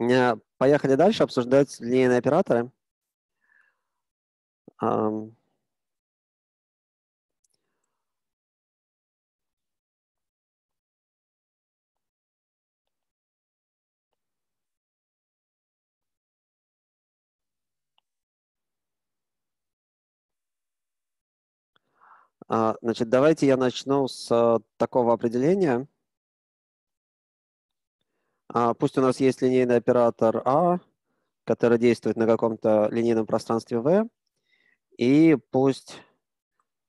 Э, поехали дальше обсуждать линейные операторы. А, значит, давайте я начну с э, такого определения. А, пусть у нас есть линейный оператор А, который действует на каком-то линейном пространстве V, и пусть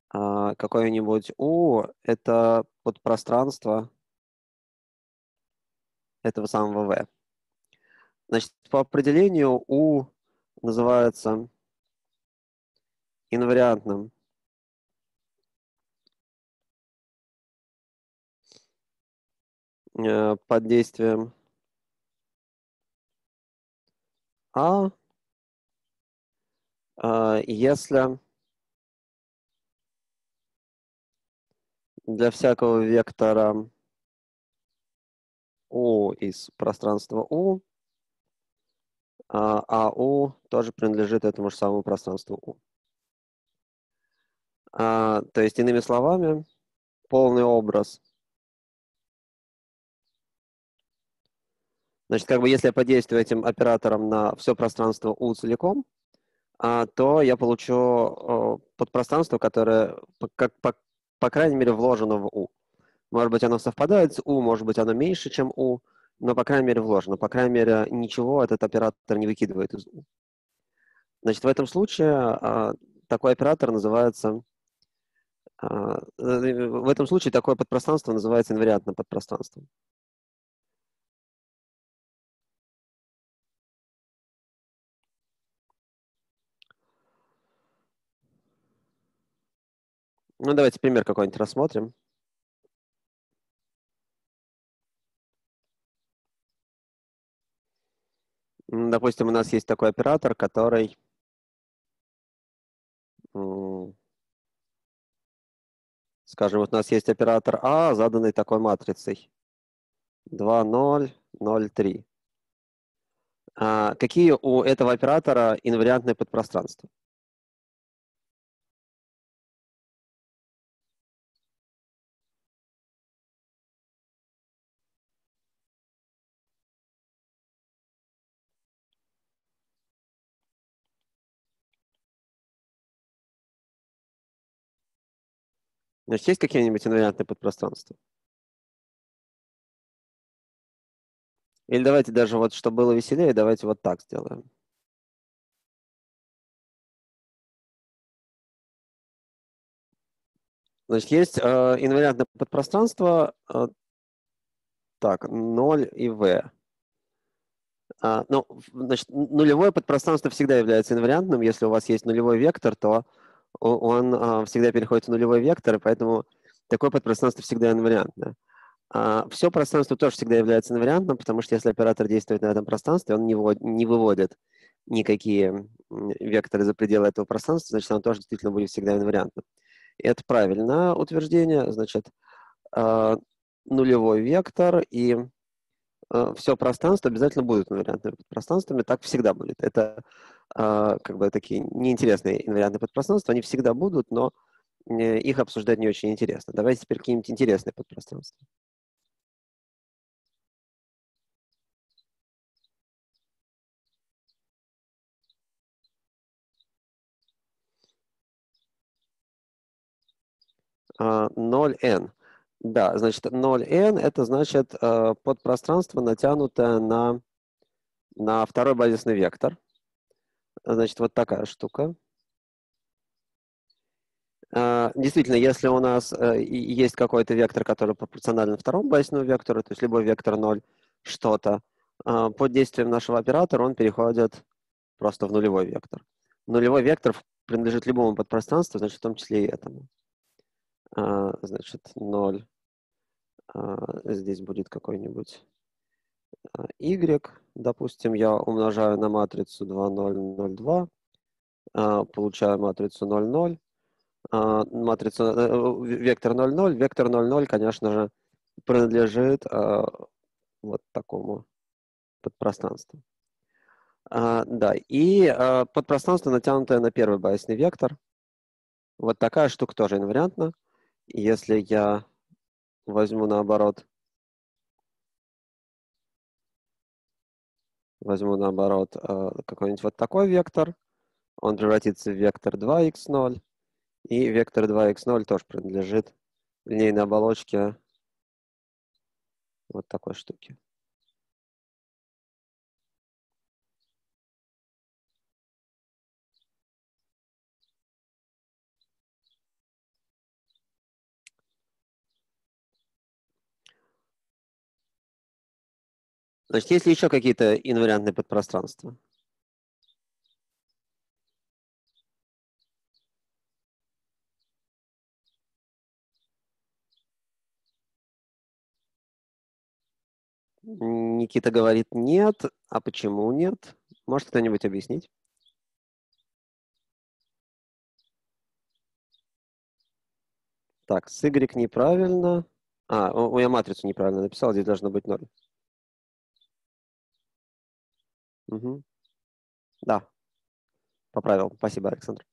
а, какое-нибудь U – это подпространство этого самого V. Значит, по определению U называется инвариантным Э, под действием А, э, если для всякого вектора U из пространства U, а U тоже принадлежит этому же самому пространству U. А, то есть, иными словами, полный образ Значит, как бы если я подействую этим оператором на все пространство U целиком, а, то я получу подпространство, которое, как, по, по крайней мере, вложено в U. Может быть, оно совпадает с U, может быть, оно меньше, чем U, но, по крайней мере, вложено. По крайней мере, ничего этот оператор не выкидывает из U. Значит, в этом случае а, такой оператор называется... А, э, в этом случае такое подпространство называется инвариантным подпространством. Ну, давайте пример какой-нибудь рассмотрим. Допустим, у нас есть такой оператор, который скажем, вот у нас есть оператор А, заданный такой матрицей. 2, 0, 0, 3. А какие у этого оператора инвариантные подпространства? Значит, есть какие-нибудь инвариантные подпространства? Или давайте даже вот, чтобы было веселее, давайте вот так сделаем. Значит, есть э, инвариантное подпространство, э, так, 0 и v. А, ну, значит, нулевое подпространство всегда является инвариантным. Если у вас есть нулевой вектор, то он а, всегда переходит в нулевой вектор, поэтому такое подпространство всегда инвариантное. А, все пространство тоже всегда является инвариантным, потому что если оператор действует на этом пространстве, он не, выводит никакие векторы за пределы этого пространства, значит, он тоже действительно будет всегда инвариантным. Это правильное утверждение, значит, а, нулевой вектор и все пространство обязательно будут инвариантными пространствами, так всегда будет. Это а, как бы такие неинтересные инвариантные подпространства, они всегда будут, но э, их обсуждать не очень интересно. Давайте теперь какие-нибудь интересные подпространства. Uh, 0n. Да, значит, 0n это значит uh, подпространство, натянутое на, на второй базисный вектор. Значит, вот такая штука. А, действительно, если у нас э, есть какой-то вектор, который пропорционален второму базисному вектору, то есть любой вектор 0 что-то, а, под действием нашего оператора он переходит просто в нулевой вектор. Нулевой вектор принадлежит любому подпространству, значит, в том числе и этому. А, значит, 0. Здесь будет какой-нибудь y, допустим, я умножаю на матрицу 2, 0, 0, 2, получаю матрицу 0, 0, матрицу, э, вектор 0, 0, вектор 0, 0, конечно же, принадлежит а, вот такому подпространство. А, да, и а, подпространство, натянутое на первый байсный вектор. Вот такая штука тоже инвариантна. Если я возьму наоборот, возьму наоборот а, какой-нибудь вот такой вектор, он превратится в вектор 2x0, и вектор 2x0 тоже принадлежит линейной оболочке вот такой штуки. Значит, есть ли еще какие-то инвариантные подпространства? Никита говорит нет. А почему нет? Может кто-нибудь объяснить? Так, с Y неправильно. А, у я матрицу неправильно написал, здесь должно быть 0. Угу. Да, поправил. Спасибо, Александр.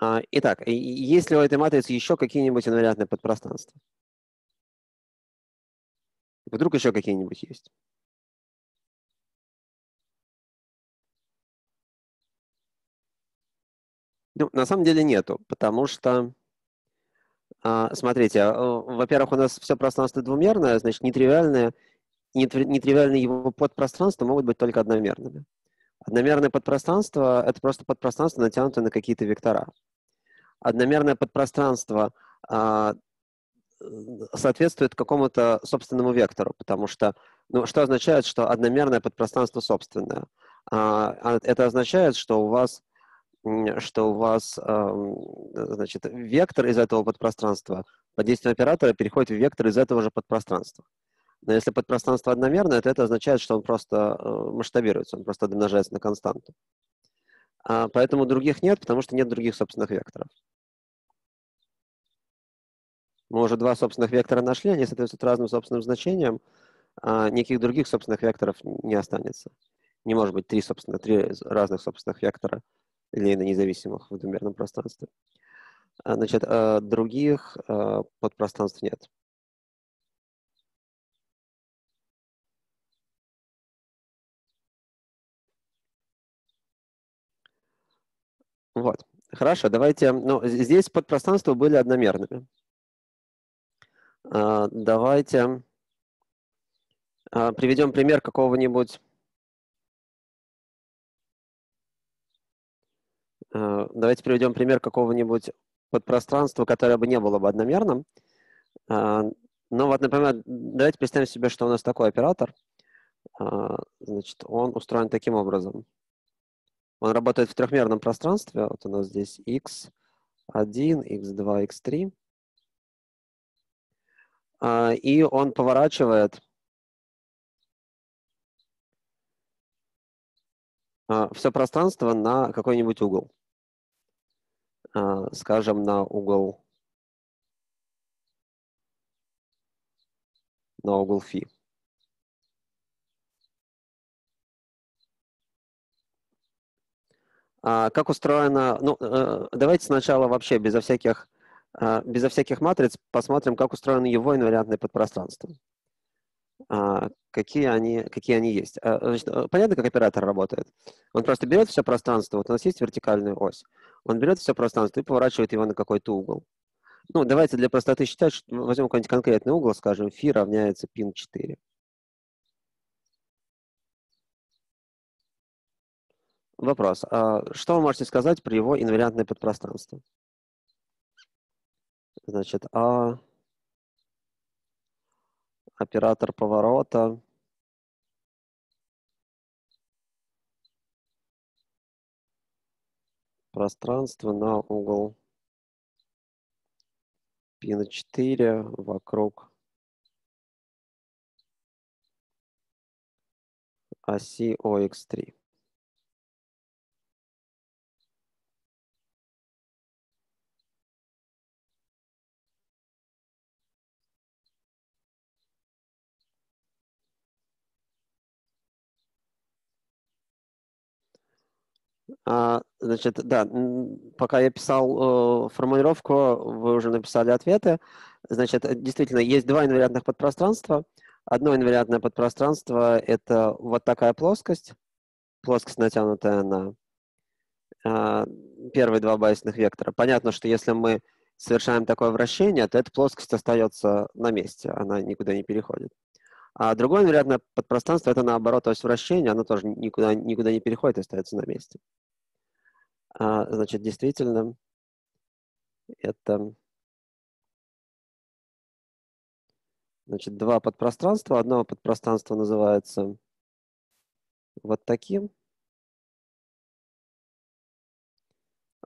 А, итак, есть ли у этой матрицы еще какие-нибудь инвариантные подпространства? Вдруг еще какие-нибудь есть? Ну, на самом деле нету, потому что, смотрите, а, во-первых, у нас все пространство двумерное, значит, нетривиальные, нетривиальные его подпространства могут быть только одномерными. Одномерное подпространство – это просто подпространство, натянутое на какие-то вектора. Одномерное подпространство а, соответствует какому-то собственному вектору, потому что, ну, что означает, что одномерное подпространство собственное? А, а это означает, что у вас что у вас значит, вектор из этого подпространства под действием оператора переходит в вектор из этого же подпространства. Но если подпространство одномерное, то это означает, что он просто э, масштабируется, он просто домножается на константу. А поэтому других нет, потому что нет других собственных векторов. Мы уже два собственных вектора нашли, они соответствуют разным собственным значениям, а никаких других собственных векторов не останется. Не может быть три, собственно, три разных собственных вектора линейно независимых в двумерном пространстве. А, значит, а других подпространств нет. Вот. Хорошо, давайте. Ну, здесь подпространства были одномерными. А, давайте а, приведем пример какого-нибудь Давайте приведем пример какого-нибудь подпространства, которое бы не было бы одномерным. Ну вот, например, давайте представим себе, что у нас такой оператор. Значит, он устроен таким образом. Он работает в трехмерном пространстве. Вот у нас здесь x1, x2, x3. И он поворачивает все пространство на какой-нибудь угол. Скажем, на угол на угол фи. А, как устроено... Ну, э, давайте сначала вообще безо всяких, а, безо всяких матриц посмотрим, как устроено его инвариантное подпространство. А, какие они, какие они есть. Значит, э, понятно, как оператор работает? Он просто берет все пространство, вот у нас есть вертикальная ось, он берет все пространство и поворачивает его на какой-то угол. Ну, давайте для простоты считать, что возьмем какой-нибудь конкретный угол, скажем, φ равняется пин 4. Вопрос. А что вы можете сказать про его инвариантное подпространство? Значит, А оператор поворота. Пространство на угол. Π на 4 вокруг. Оси OX3. А, значит, да, пока я писал э, формулировку, вы уже написали ответы. Значит, действительно, есть два инвариантных подпространства. Одно инвариантное подпространство – это вот такая плоскость, плоскость, натянутая на э, первые два базисных вектора. Понятно, что если мы совершаем такое вращение, то эта плоскость остается на месте, она никуда не переходит. А другое инвариантное подпространство – это наоборот ось вращения, оно тоже никуда, никуда не переходит и остается на месте. А, значит, действительно, это значит, два подпространства. Одно подпространство называется вот таким.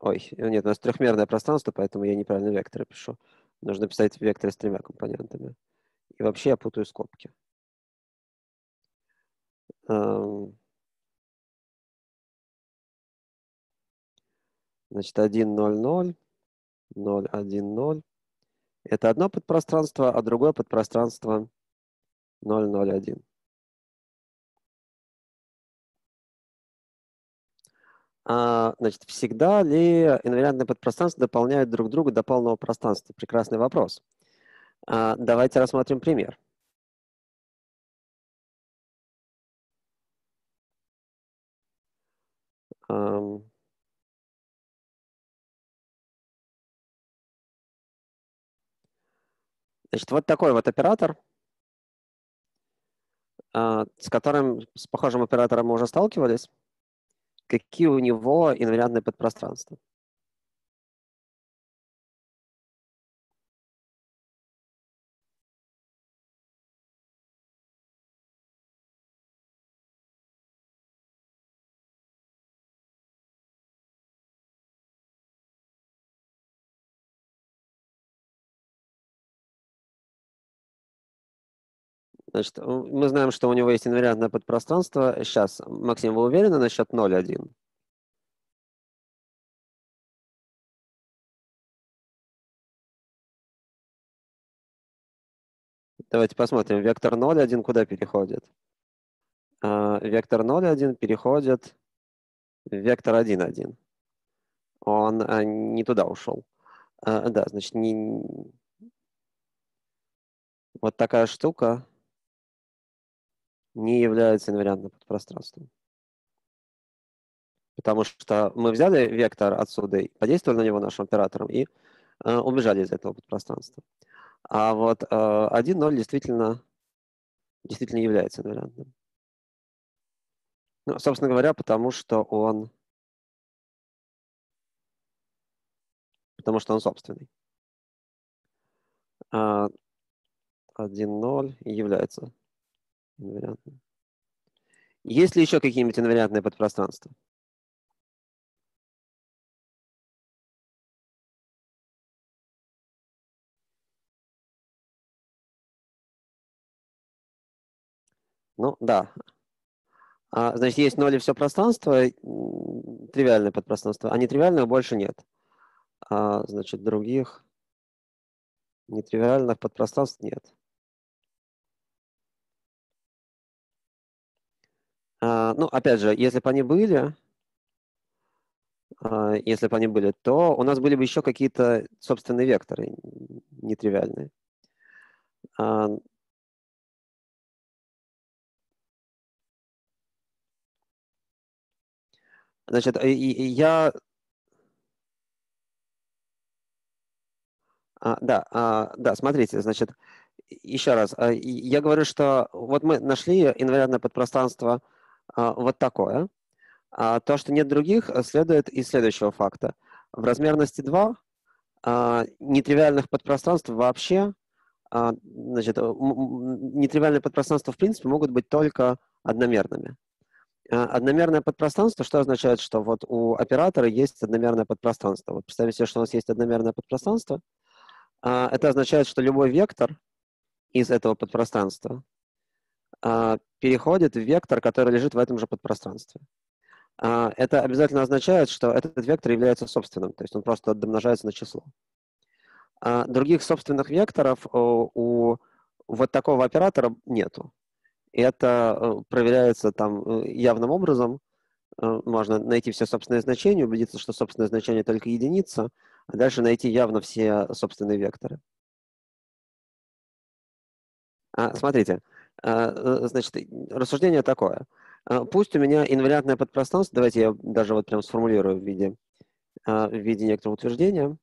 Ой, нет, у нас трехмерное пространство, поэтому я неправильно векторы пишу. Нужно писать векторы с тремя компонентами. И вообще я путаю скобки. Значит, 1, 0, 0, 0, 1, 0. Это одно подпространство, а другое подпространство 0, 0, 1. А, значит, всегда ли инвариантные подпространства дополняют друг друга до полного пространства? Прекрасный вопрос. А, давайте рассмотрим пример. Um, Значит, вот такой вот оператор, а, с которым, с похожим оператором мы уже сталкивались. Какие у него инвариантные подпространства? Значит, мы знаем, что у него есть инвариантное подпространство. Сейчас, Максим, вы уверены насчет 0,1? Давайте посмотрим. Вектор 0,1 куда переходит? А, вектор 0,1 переходит в вектор 1,1. Он а, не туда ушел. А, да, значит, не... вот такая штука не является инвариантным подпространством. Потому что мы взяли вектор отсюда, подействовали на него нашим оператором и э, убежали из этого подпространства. А вот э, 1.0 действительно, действительно является инвариантным. Ну, собственно говоря, потому что он потому что он собственный. 1.0 а, является инвариантным. Есть ли еще какие-нибудь инвариантные подпространства? Ну, да. А, значит, есть ноль и все пространство, тривиальное подпространство, а нетривиального больше нет. А, значит, других нетривиальных подпространств нет. Ну, опять же, если бы они были, а, если бы они были, то у нас были бы еще какие-то собственные векторы нетривиальные. А, значит, я... А, да, а, да, смотрите, значит, еще раз, я говорю, что вот мы нашли инвариантное подпространство а, вот такое. А то, что нет других, следует из следующего факта. В размерности 2 а, нетривиальных подпространств вообще, а, значит, нетривиальные подпространства в принципе могут быть только одномерными. Одномерное подпространство, что означает, что вот у оператора есть одномерное подпространство. Вот представьте себе, что у нас есть одномерное подпространство. Это означает, что любой вектор из этого подпространства а, переходит в вектор, который лежит в этом же подпространстве. А, это обязательно означает, что этот вектор является собственным, то есть он просто домножается на число. А других собственных векторов у вот такого оператора нету. И это э, проверяется там э, явным образом. э, можно найти все собственные значения, убедиться, что собственное значение только единица, а дальше найти явно все собственные векторы. А, смотрите, а, значит, рассуждение такое. А, пусть у меня инвариантное подпространство, давайте я даже вот прям сформулирую в виде, в виде некоторого утверждения.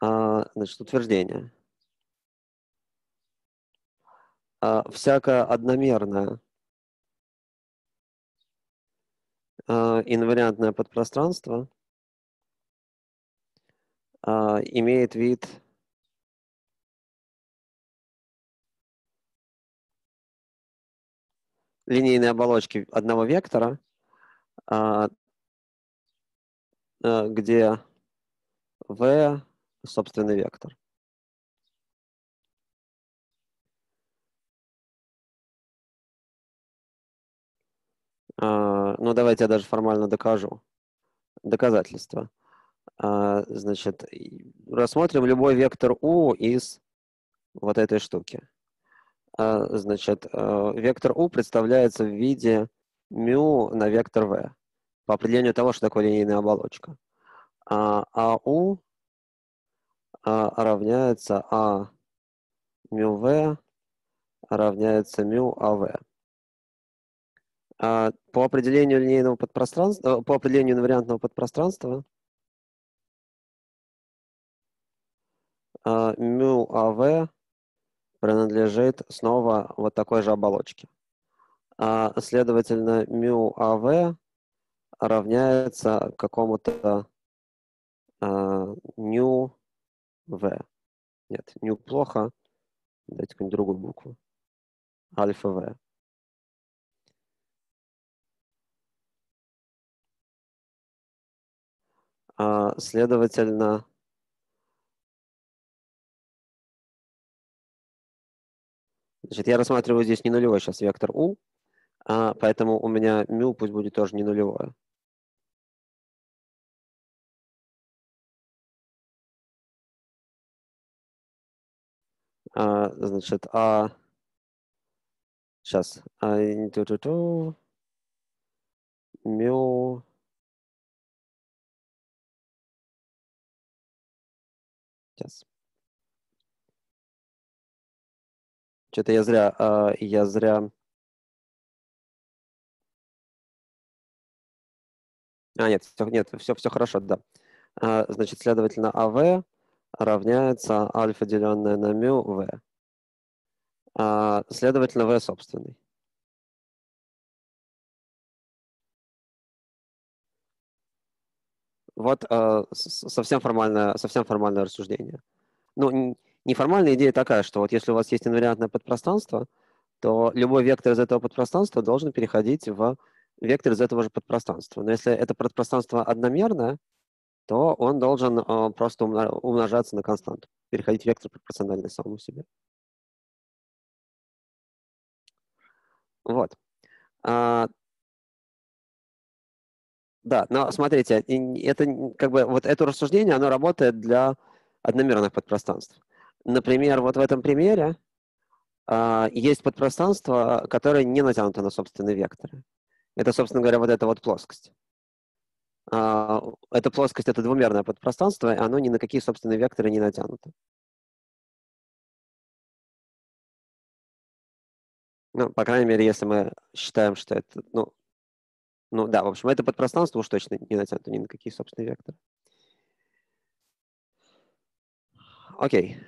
Значит, утверждение. Всякое одномерное инвариантное подпространство имеет вид линейной оболочки одного вектора, а, а, где v собственный вектор. А, ну, давайте я даже формально докажу. Доказательство. Значит, рассмотрим любой вектор u из вот этой штуки. А, значит, э, вектор u представляется в виде μ на вектор v по определению того, что такое линейная оболочка. А, а u а, равняется а μ v равняется μ ав. А по определению линейного подпространства, э, по определению инвариантного подпространства μ ав принадлежит снова вот такой же оболочке. А, следовательно, μ АВ равняется какому-то а, ню В. Нет, ню плохо. Дайте какую-нибудь другую букву. Альфа В. А, следовательно, Значит, я рассматриваю здесь не нулевой сейчас вектор u, а, поэтому у меня μ пусть будет тоже не нулевое. А, значит, а сейчас а, ту -ту -ту, мю сейчас Что-то я зря, э, я зря... А, нет, все, нет, все, все хорошо, да. А, значит, следовательно, АВ равняется альфа, деленное на мю, В. А, следовательно, В собственный. Вот э, совсем, формальное, совсем формальное рассуждение. Ну, Неформальная идея такая, что вот если у вас есть инвариантное подпространство, то любой вектор из этого подпространства должен переходить в вектор из этого же подпространства. Но если это подпространство одномерное, то он должен э, просто умножаться на константу, переходить в вектор пропорциональный самому себе. Вот. А, да, но смотрите, это как бы вот это рассуждение, оно работает для одномерных подпространств. Например, вот в этом примере а, есть подпространство, которое не натянуто на собственные векторы. Это, собственно говоря, вот эта вот плоскость. А, эта плоскость — это двумерное подпространство, и оно ни на какие собственные векторы не натянуто. Ну, по крайней мере, если мы считаем, что это, ну, ну да, в общем, это подпространство уж точно не натянуто ни на какие собственные векторы. Окей.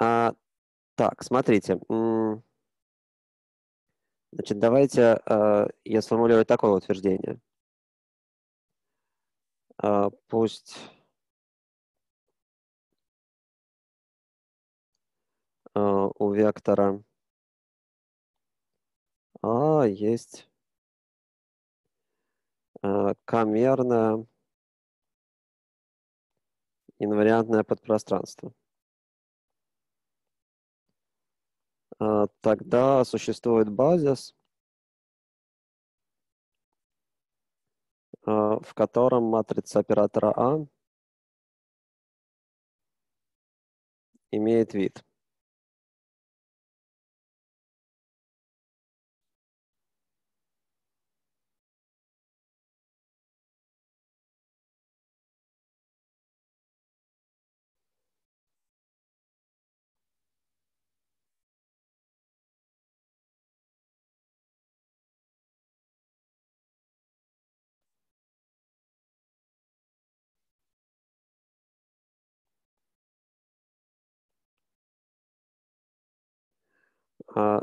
А, так, смотрите. Значит, давайте а, я сформулирую такое утверждение. А, пусть а, у вектора А есть а, камерное инвариантное подпространство. Тогда существует базис, а, в котором матрица оператора А имеет вид.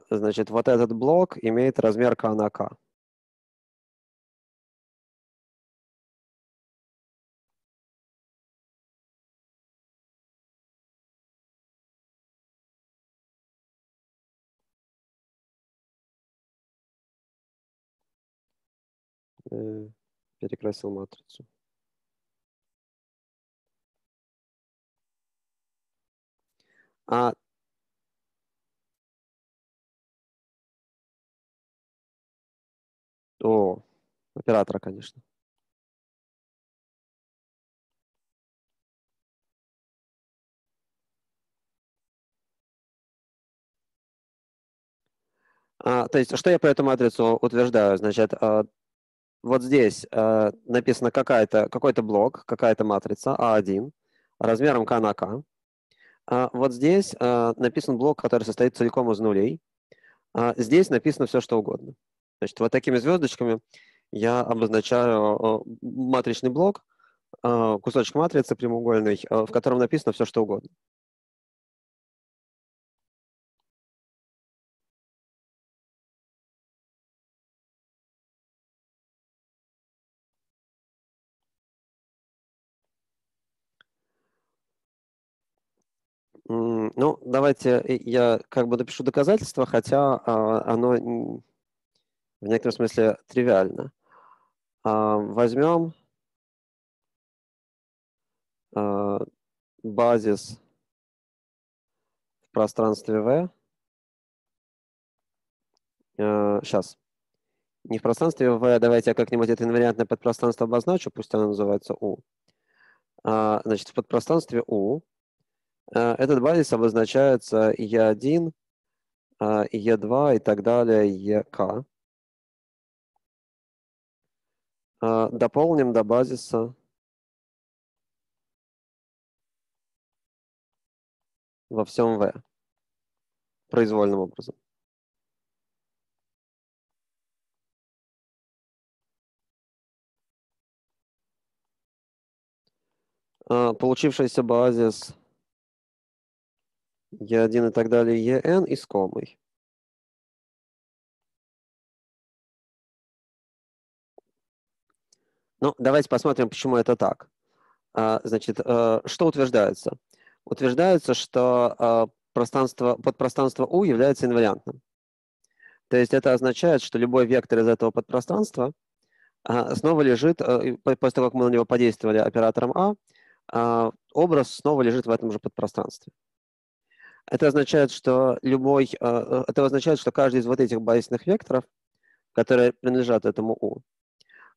Значит, вот этот блок имеет размер k на k. Перекрасил матрицу. А О, оператора, конечно. А, то есть, что я по этому матрицу утверждаю? Значит, а, вот здесь а, написано какая-то, какой-то блок, какая-то матрица А1 размером k на k. А, вот здесь а, написан блок, который состоит целиком из нулей. А, здесь написано все, что угодно. Значит, вот такими звездочками я обозначаю матричный блок, кусочек матрицы прямоугольный, в котором написано все, что угодно. Ну, давайте я как бы напишу доказательство, хотя оно в некотором смысле тривиально. А, возьмем а, базис в пространстве V. Сейчас. А, Не в пространстве V, давайте я как-нибудь это инвариантное подпространство обозначу, пусть оно называется U. Значит, в подпространстве U этот базис обозначается E1, E2 и так далее, EK. Дополним до базиса во всем V произвольным образом. А, получившийся базис E1 и так далее, EN искомый. Ну, давайте посмотрим, почему это так. А, значит, э, что утверждается? Утверждается, что а, пространство, подпространство U является инвариантным. То есть это означает, что любой вектор из этого подпространства а, снова лежит, э, после того, как мы на него подействовали оператором А, образ снова лежит в этом же подпространстве. Это означает, что любой, э, это означает, что каждый из вот этих базисных векторов, которые принадлежат этому U, а,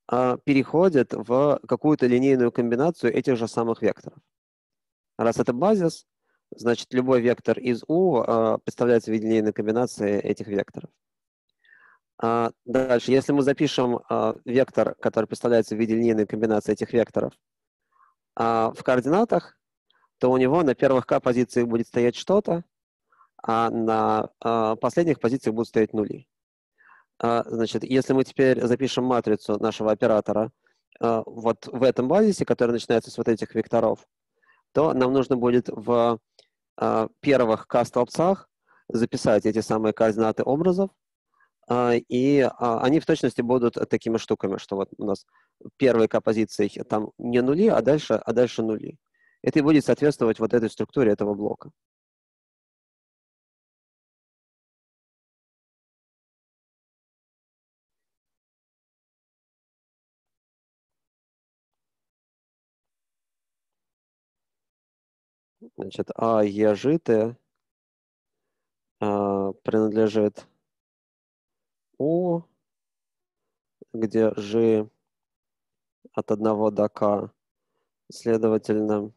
переходят в какую-то линейную комбинацию этих же самых векторов. Раз это базис, значит любой вектор из U а, представляется в виде линейной комбинации этих векторов. А, дальше, если мы запишем вектор, который представляется в виде линейной комбинации этих векторов в координатах, то у него на первых k позициях будет стоять что-то, а на последних позициях будут стоять нули. А, значит, если мы теперь запишем матрицу нашего оператора а, вот в этом базисе, который начинается с вот этих векторов, то нам нужно будет в а, первых k-столбцах записать эти самые координаты образов, и они в точности будут такими штуками, что вот у нас первые к-позиции там не нули, а дальше, а дальше нули. Это и будет соответствовать вот этой структуре этого блока. Значит, А ежиты а, принадлежит У, где Ж от 1 до К. Следовательно,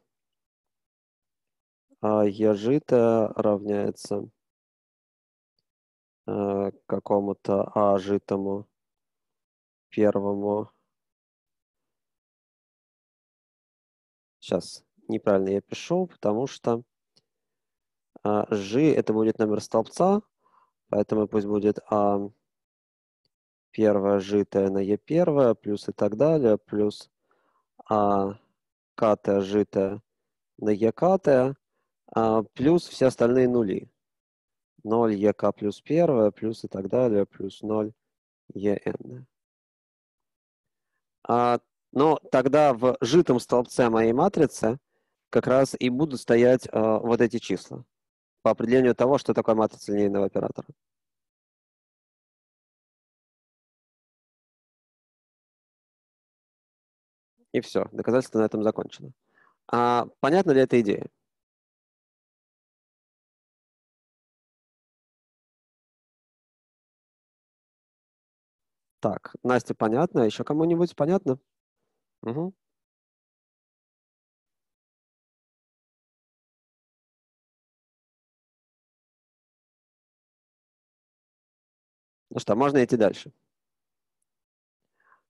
А ежита равняется а, какому-то А житому первому. Сейчас неправильно я пишу, потому что а, G это будет номер столбца, поэтому пусть будет А первое житое на Е первое, плюс и так далее, плюс А катая житое на Е катая, а, плюс все остальные нули. 0 ек плюс 1 плюс и так далее, плюс 0 en. А, но тогда в житом столбце моей матрицы как раз и будут стоять а, вот эти числа по определению того, что такое матрица линейного оператора. И все, доказательство на этом закончено. А понятна ли эта идея? Так, Настя, понятно. Еще кому-нибудь понятно? Угу. Ну что, можно идти дальше.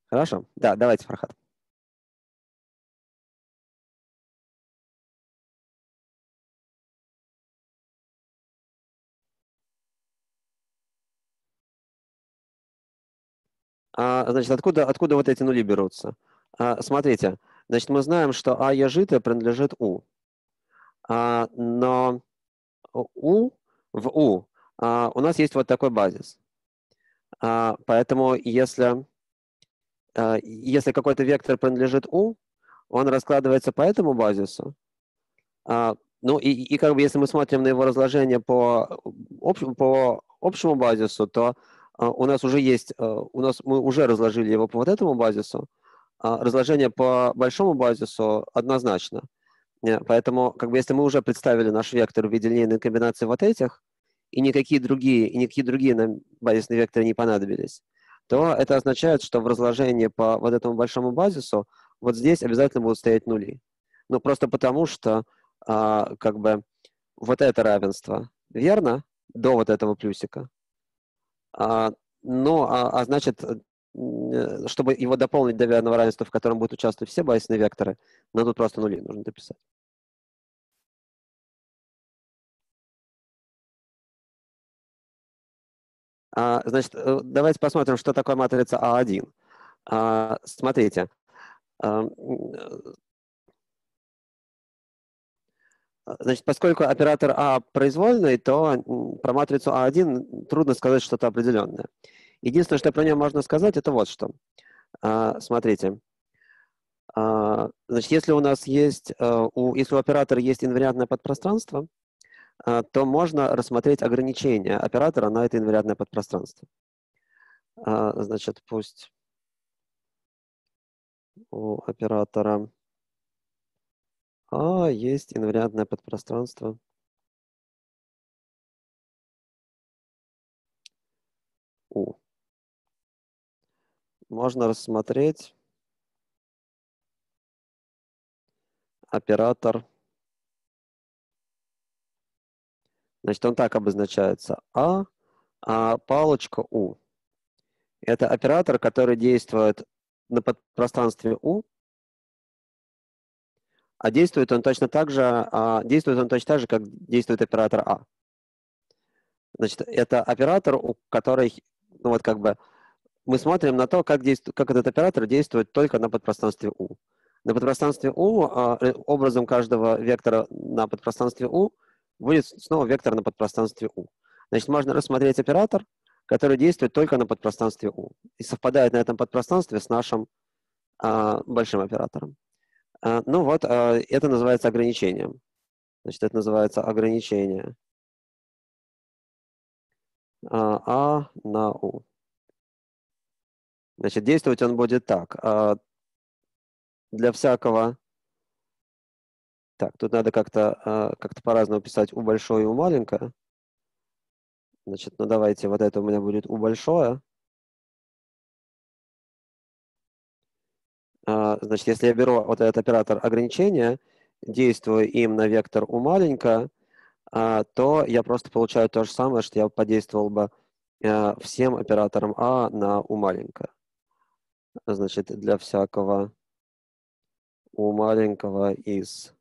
Хорошо? Да, давайте, Фархат. А, значит, откуда, откуда вот эти нули берутся? А, смотрите, значит, мы знаем, что А ежитое принадлежит У. А, но У, в У а, у нас есть вот такой базис. А, поэтому если, а, если какой-то вектор принадлежит U, он раскладывается по этому базису. А, ну и, и как бы если мы смотрим на его разложение по, общ, по общему базису, то у нас уже есть, у нас мы уже разложили его по вот этому базису. Разложение по большому базису однозначно. Поэтому, как бы, если мы уже представили наш вектор в виде линейной комбинации вот этих, и никакие другие, и никакие другие нам базисные векторы не понадобились, то это означает, что в разложении по вот этому большому базису вот здесь обязательно будут стоять нули. Ну, просто потому что а, как бы вот это равенство верно до вот этого плюсика. А, ну, а, а значит, чтобы его дополнить до верного равенства, в котором будут участвовать все базисные векторы, нам тут просто нули нужно дописать. Значит, э, давайте посмотрим, что такое матрица А1. А, смотрите. А, значит, поскольку оператор А произвольный, то про матрицу А1 трудно сказать что-то определенное. Единственное, что про нее можно сказать, это вот что. Смотрите. Значит, если у нас есть, э, если у оператора есть инвариантное подпространство, а, то можно рассмотреть ограничения оператора на это инвариантное подпространство. А, значит, пусть у оператора А есть инвариантное подпространство. У. Можно рассмотреть оператор Значит, он так обозначается. А, а палочка У. Это оператор, который действует на подпространстве У, а действует он точно так же, а, действует он точно так же, как действует оператор А. Значит, это оператор, у который, ну вот как бы, мы смотрим на то, как, действует, как этот оператор действует только на подпространстве U. На подпространстве U, а, образом каждого вектора на подпространстве U будет снова вектор на подпространстве U. Значит, можно рассмотреть оператор, который действует только на подпространстве U и совпадает на этом подпространстве с нашим а, большим оператором. А, ну вот, а, это называется ограничением. Значит, это называется ограничение а, а на U. Значит, действовать он будет так. А, для всякого так, тут надо как-то а, как по-разному писать у большое и у маленькое. Значит, ну давайте, вот это у меня будет у большое. А, значит, если я беру вот этот оператор ограничения, действую им на вектор у маленькое, а, то я просто получаю то же самое, что я подействовал бы всем операторам А на у маленькое. Значит, для всякого у маленького из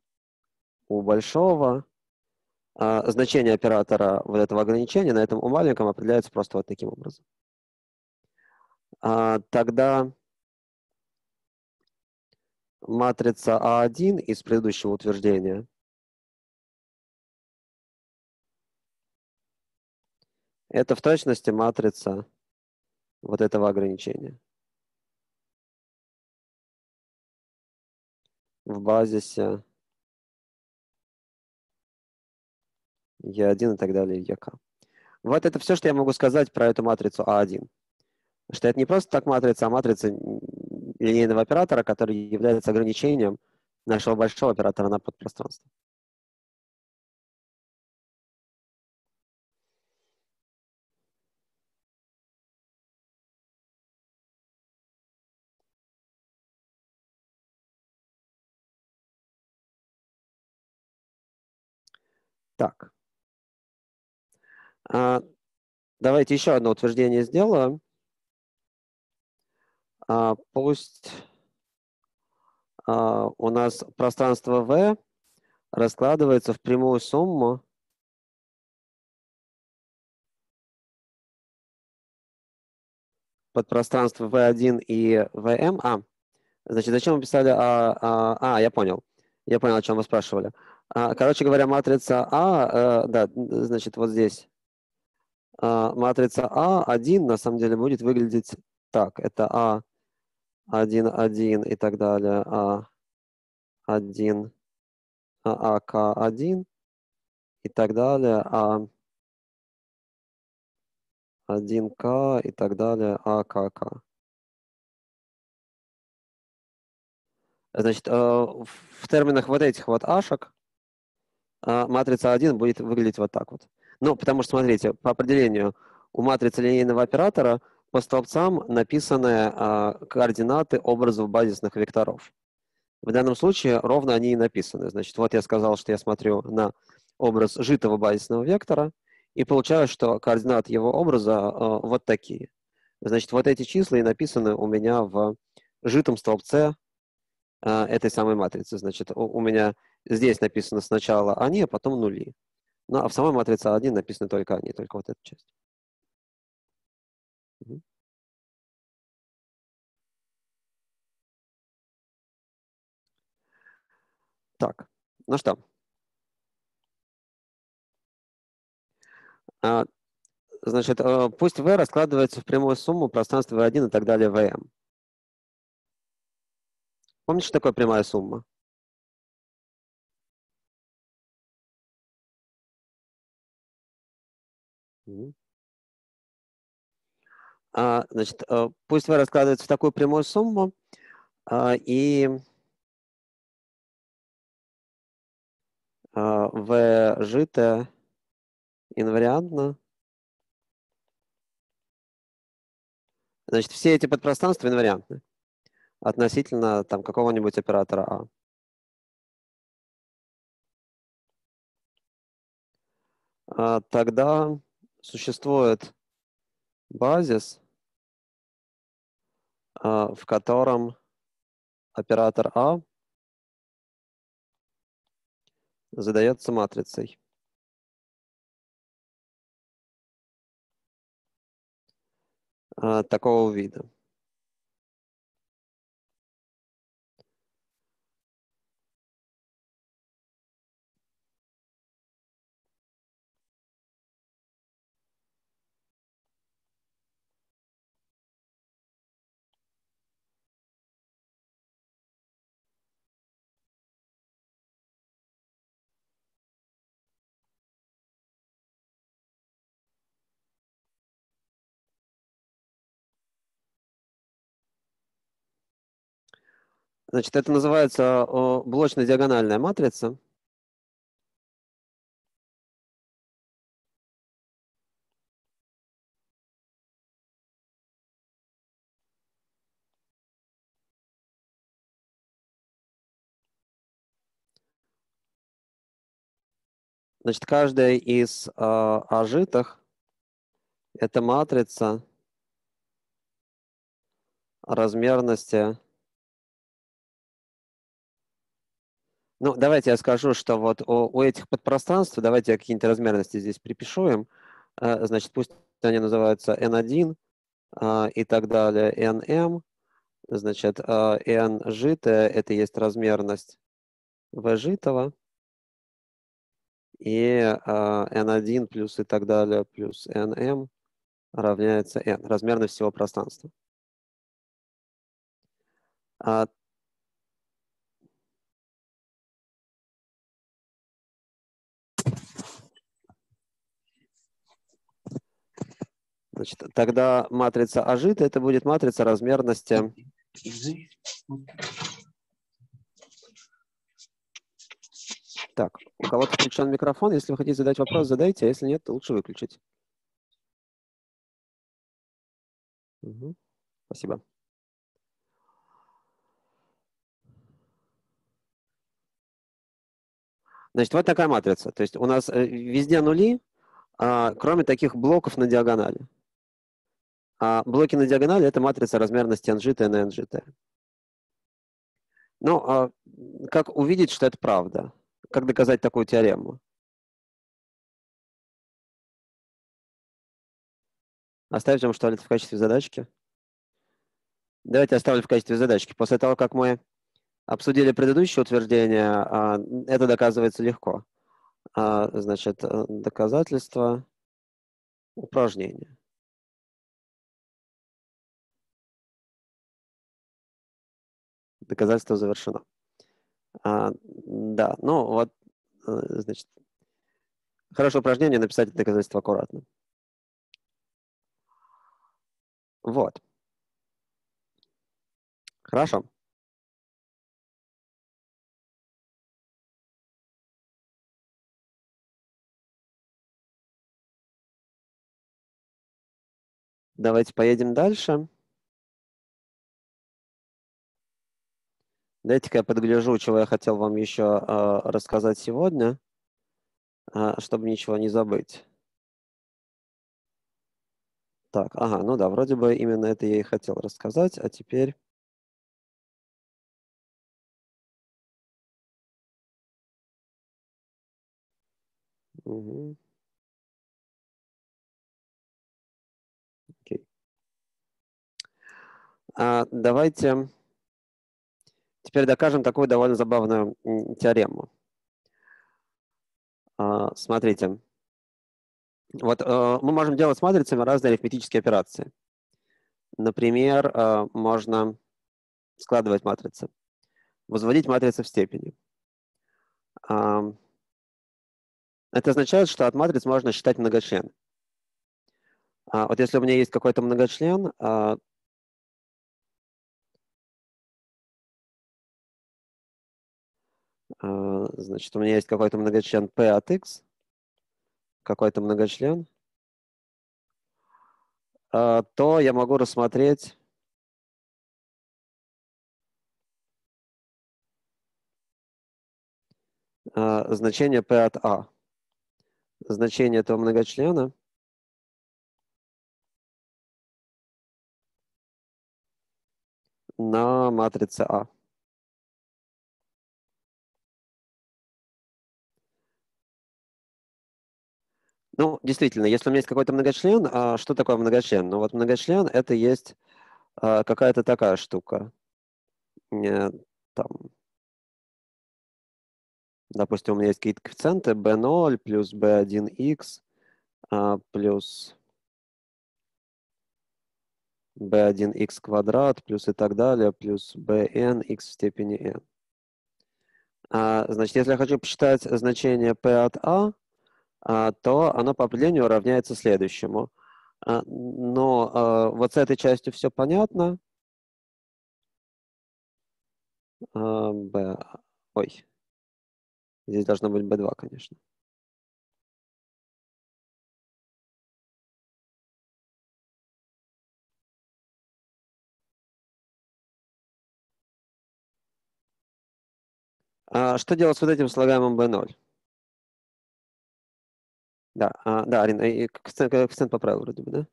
у большого а, значение оператора вот этого ограничения на этом у маленьком определяется просто вот таким образом. А, тогда матрица А1 из предыдущего утверждения Это в точности матрица вот этого ограничения. В базисе Е1 и так далее, ЕК. Вот это все, что я могу сказать про эту матрицу А1. Что это не просто так матрица, а матрица линейного оператора, который является ограничением нашего большого оператора на подпространство. Так. А, давайте еще одно утверждение сделаю. А, пусть а, у нас пространство V раскладывается в прямую сумму под пространство V1 и VM. А, значит, зачем мы писали А? А, я понял. Я понял, о чем вы спрашивали. Короче говоря, матрица А, э, да, значит, вот здесь. А, матрица А1 на самом деле будет выглядеть так. Это А1, 1 и так далее. А1, АК1 и так далее. А 1К и так далее, АКК. Значит, э, в терминах вот этих вот ашек а, матрица 1 будет выглядеть вот так вот. Ну, потому что, смотрите, по определению у матрицы линейного оператора по столбцам написаны а, координаты образов базисных векторов. В данном случае ровно они и написаны. Значит, вот я сказал, что я смотрю на образ житого базисного вектора и получаю, что координаты его образа а, вот такие. Значит, вот эти числа и написаны у меня в житом столбце а, этой самой матрицы. Значит, у, у меня здесь написано сначала они, а потом нули. Ну, а в самой матрице 1 написаны только они, только вот эта часть. Так, ну что. А, значит, э, пусть V раскладывается в прямую сумму пространства V1 и так далее VM. Помните, что такое прямая сумма? А, значит, э, пусть V раскладывается в такую прямую сумму, а, и а, V житое инвариантно. Значит, все эти подпространства инвариантны относительно там какого-нибудь оператора А. А, тогда существует базис, а, в котором оператор А задается матрицей. А, такого вида. Значит, это называется блочно-диагональная матрица. Значит, каждая из э, ажитых – это матрица размерности Ну, давайте я скажу, что вот у, у этих подпространств, давайте я какие-нибудь размерности здесь припишу им. Э, значит, пусть они называются N1 а, и так далее, NM. Значит, а, N житое – это есть размерность V житого. и n1 плюс и так далее плюс nm равняется n, размерность всего пространства. Значит, тогда матрица ажита это будет матрица размерности Так, у кого-то включен микрофон. Если вы хотите задать вопрос, задайте, а если нет, то лучше выключить. Угу. Спасибо. Значит, вот такая матрица. То есть у нас э, везде нули, а, кроме таких блоков на диагонали. А блоки на диагонали – это матрица размерности NGT на NGT. Ну, а как увидеть, что это правда? Как доказать такую теорему? Оставить вам, что ли, в качестве задачки? Давайте оставлю в качестве задачки. После того, как мы обсудили предыдущее утверждение, а, это доказывается легко. А, значит, доказательство упражнения. Доказательство завершено. А, да, ну вот, э, значит, хорошее упражнение написать доказательство аккуратно. Вот. Хорошо. Давайте поедем дальше. Дайте-ка я подгляжу, чего я хотел вам еще э, рассказать сегодня, э, чтобы ничего не забыть. Так, ага, ну да, вроде бы именно это я и хотел рассказать, а теперь... Угу. Окей. А, давайте теперь докажем такую довольно забавную теорему. А, смотрите. Вот э, мы можем делать с матрицами разные арифметические операции. Например, э, можно складывать матрицы, возводить матрицы в степени. Э, это означает, что от матриц можно считать многочлен. А вот если у меня есть какой-то многочлен, значит, у меня есть какой-то многочлен P от X, какой-то многочлен, а, то я могу рассмотреть а, значение P от A. Значение этого многочлена на матрице А. Ну, действительно, если у меня есть какой-то многочлен, а что такое многочлен? Ну вот многочлен – это есть а, какая-то такая штука. Э, там, допустим, у меня есть какие-то коэффициенты b0 плюс b1x а, плюс b1x квадрат плюс и так далее, плюс bnx в степени n. А, значит, если я хочу посчитать значение p от a, то оно по определению равняется следующему. А, но а, вот с этой частью все понятно. B. Ой. Здесь должно быть B2, конечно. Что делать с вот этим слагаемым B0? Да, а, да, Арина, и коэффициент, коэффициент поправил вроде бы, да?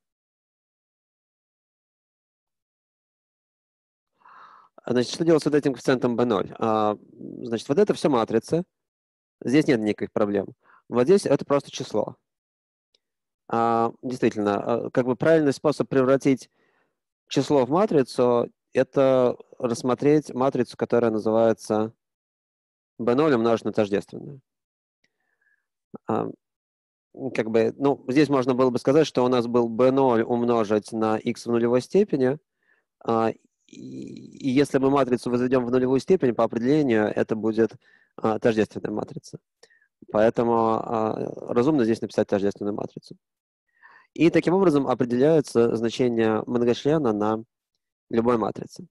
А, значит, что делать с вот этим коэффициентом B0? А, значит, вот это все матрица. Здесь нет никаких проблем. Вот здесь это просто число. А, действительно, как бы правильный способ превратить число в матрицу – это рассмотреть матрицу, которая называется B0 умножить на тождественную. А, как бы, ну, здесь можно было бы сказать, что у нас был b0 умножить на x в нулевой степени, а, и, если мы матрицу возведем в нулевую степень, по определению это будет а, тождественная матрица. Поэтому разумно здесь написать тождественную матрицу. И таким образом определяется значение многочлена на любой матрице.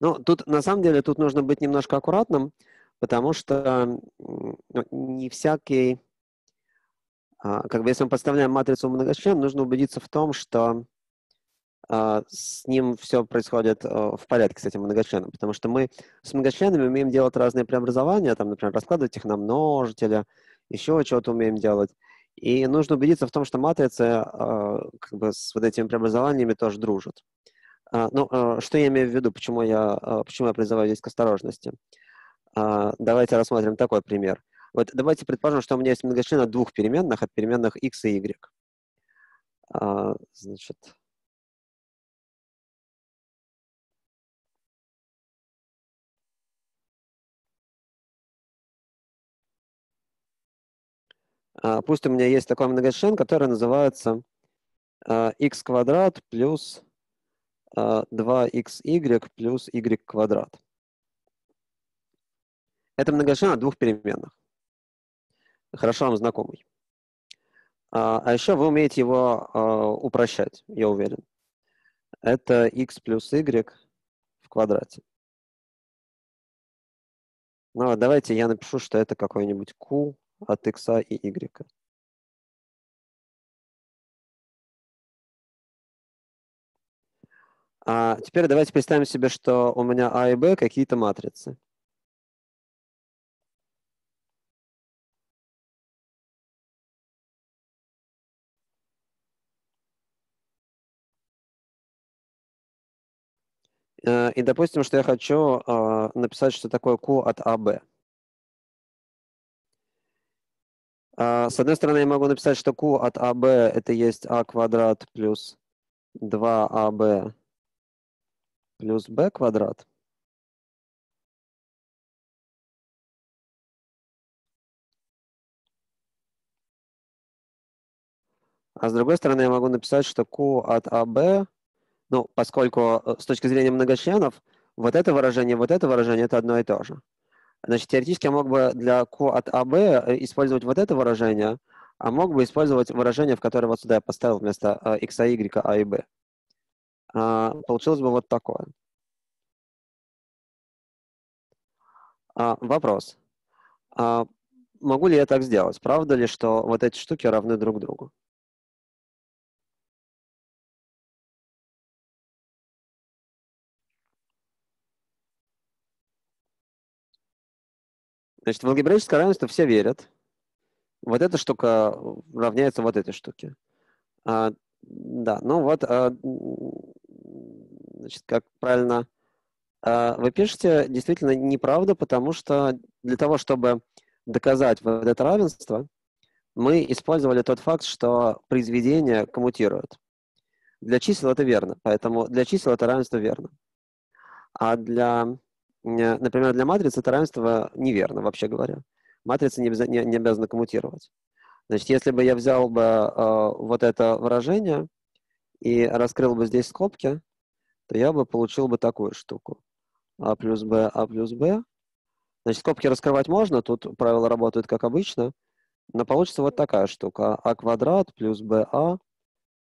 Ну, тут, на самом деле, тут нужно быть немножко аккуратным, потому что ну, не всякий... А, как бы если мы подставляем матрицу многочлен, нужно убедиться в том, что а, с ним все происходит а, в порядке с этим многочленом, потому что мы с многочленами умеем делать разные преобразования, там, например, раскладывать их на множителя, еще что-то умеем делать. И нужно убедиться в том, что матрицы как бы с вот этими преобразованиями тоже дружат. Ну, что я имею в виду, почему я, почему я призываю здесь к осторожности? Давайте рассмотрим такой пример. Вот давайте предположим, что у меня есть многочлен двух переменных, от переменных x и y. Значит, пусть у меня есть такой многочлен, который называется x квадрат плюс 2xy плюс y квадрат. Это многочлен от двух переменных. Хорошо вам знакомый. А, а еще вы умеете его а, упрощать, я уверен. Это x плюс y в квадрате. Ну, давайте я напишу, что это какой-нибудь q от x и y. А теперь давайте представим себе, что у меня А и Б какие-то матрицы. И допустим, что я хочу а, написать, что такое Q от AB. А, с одной стороны, я могу написать, что Q от AB это есть А квадрат плюс 2AB плюс B квадрат. А с другой стороны, я могу написать, что Q от AB ну, поскольку э, с точки зрения многочленов, вот это выражение, вот это выражение – это одно и то же. Значит, теоретически я мог бы для Q от AB э, использовать вот это выражение, а мог бы использовать выражение, в которое вот сюда я поставил вместо x, y, a и b. А, получилось бы вот такое. А, вопрос. А, могу ли я так сделать? Правда ли, что вот эти штуки равны друг другу? Значит, в алгебраическое равенство все верят. Вот эта штука равняется вот этой штуке. А, да, ну вот, а, значит, как правильно а, вы пишете, действительно неправда, потому что для того, чтобы доказать вот это равенство, мы использовали тот факт, что произведения коммутируют. Для чисел это верно, поэтому для чисел это равенство верно. А для Например, для матрицы это равенство неверно, вообще говоря. Матрица не, обяза, не, не обязана коммутировать. Значит, если бы я взял бы э, вот это выражение и раскрыл бы здесь скобки, то я бы получил бы такую штуку. А плюс b, а плюс b. Значит, скобки раскрывать можно, тут правила работают как обычно, но получится вот такая штука. а квадрат плюс ba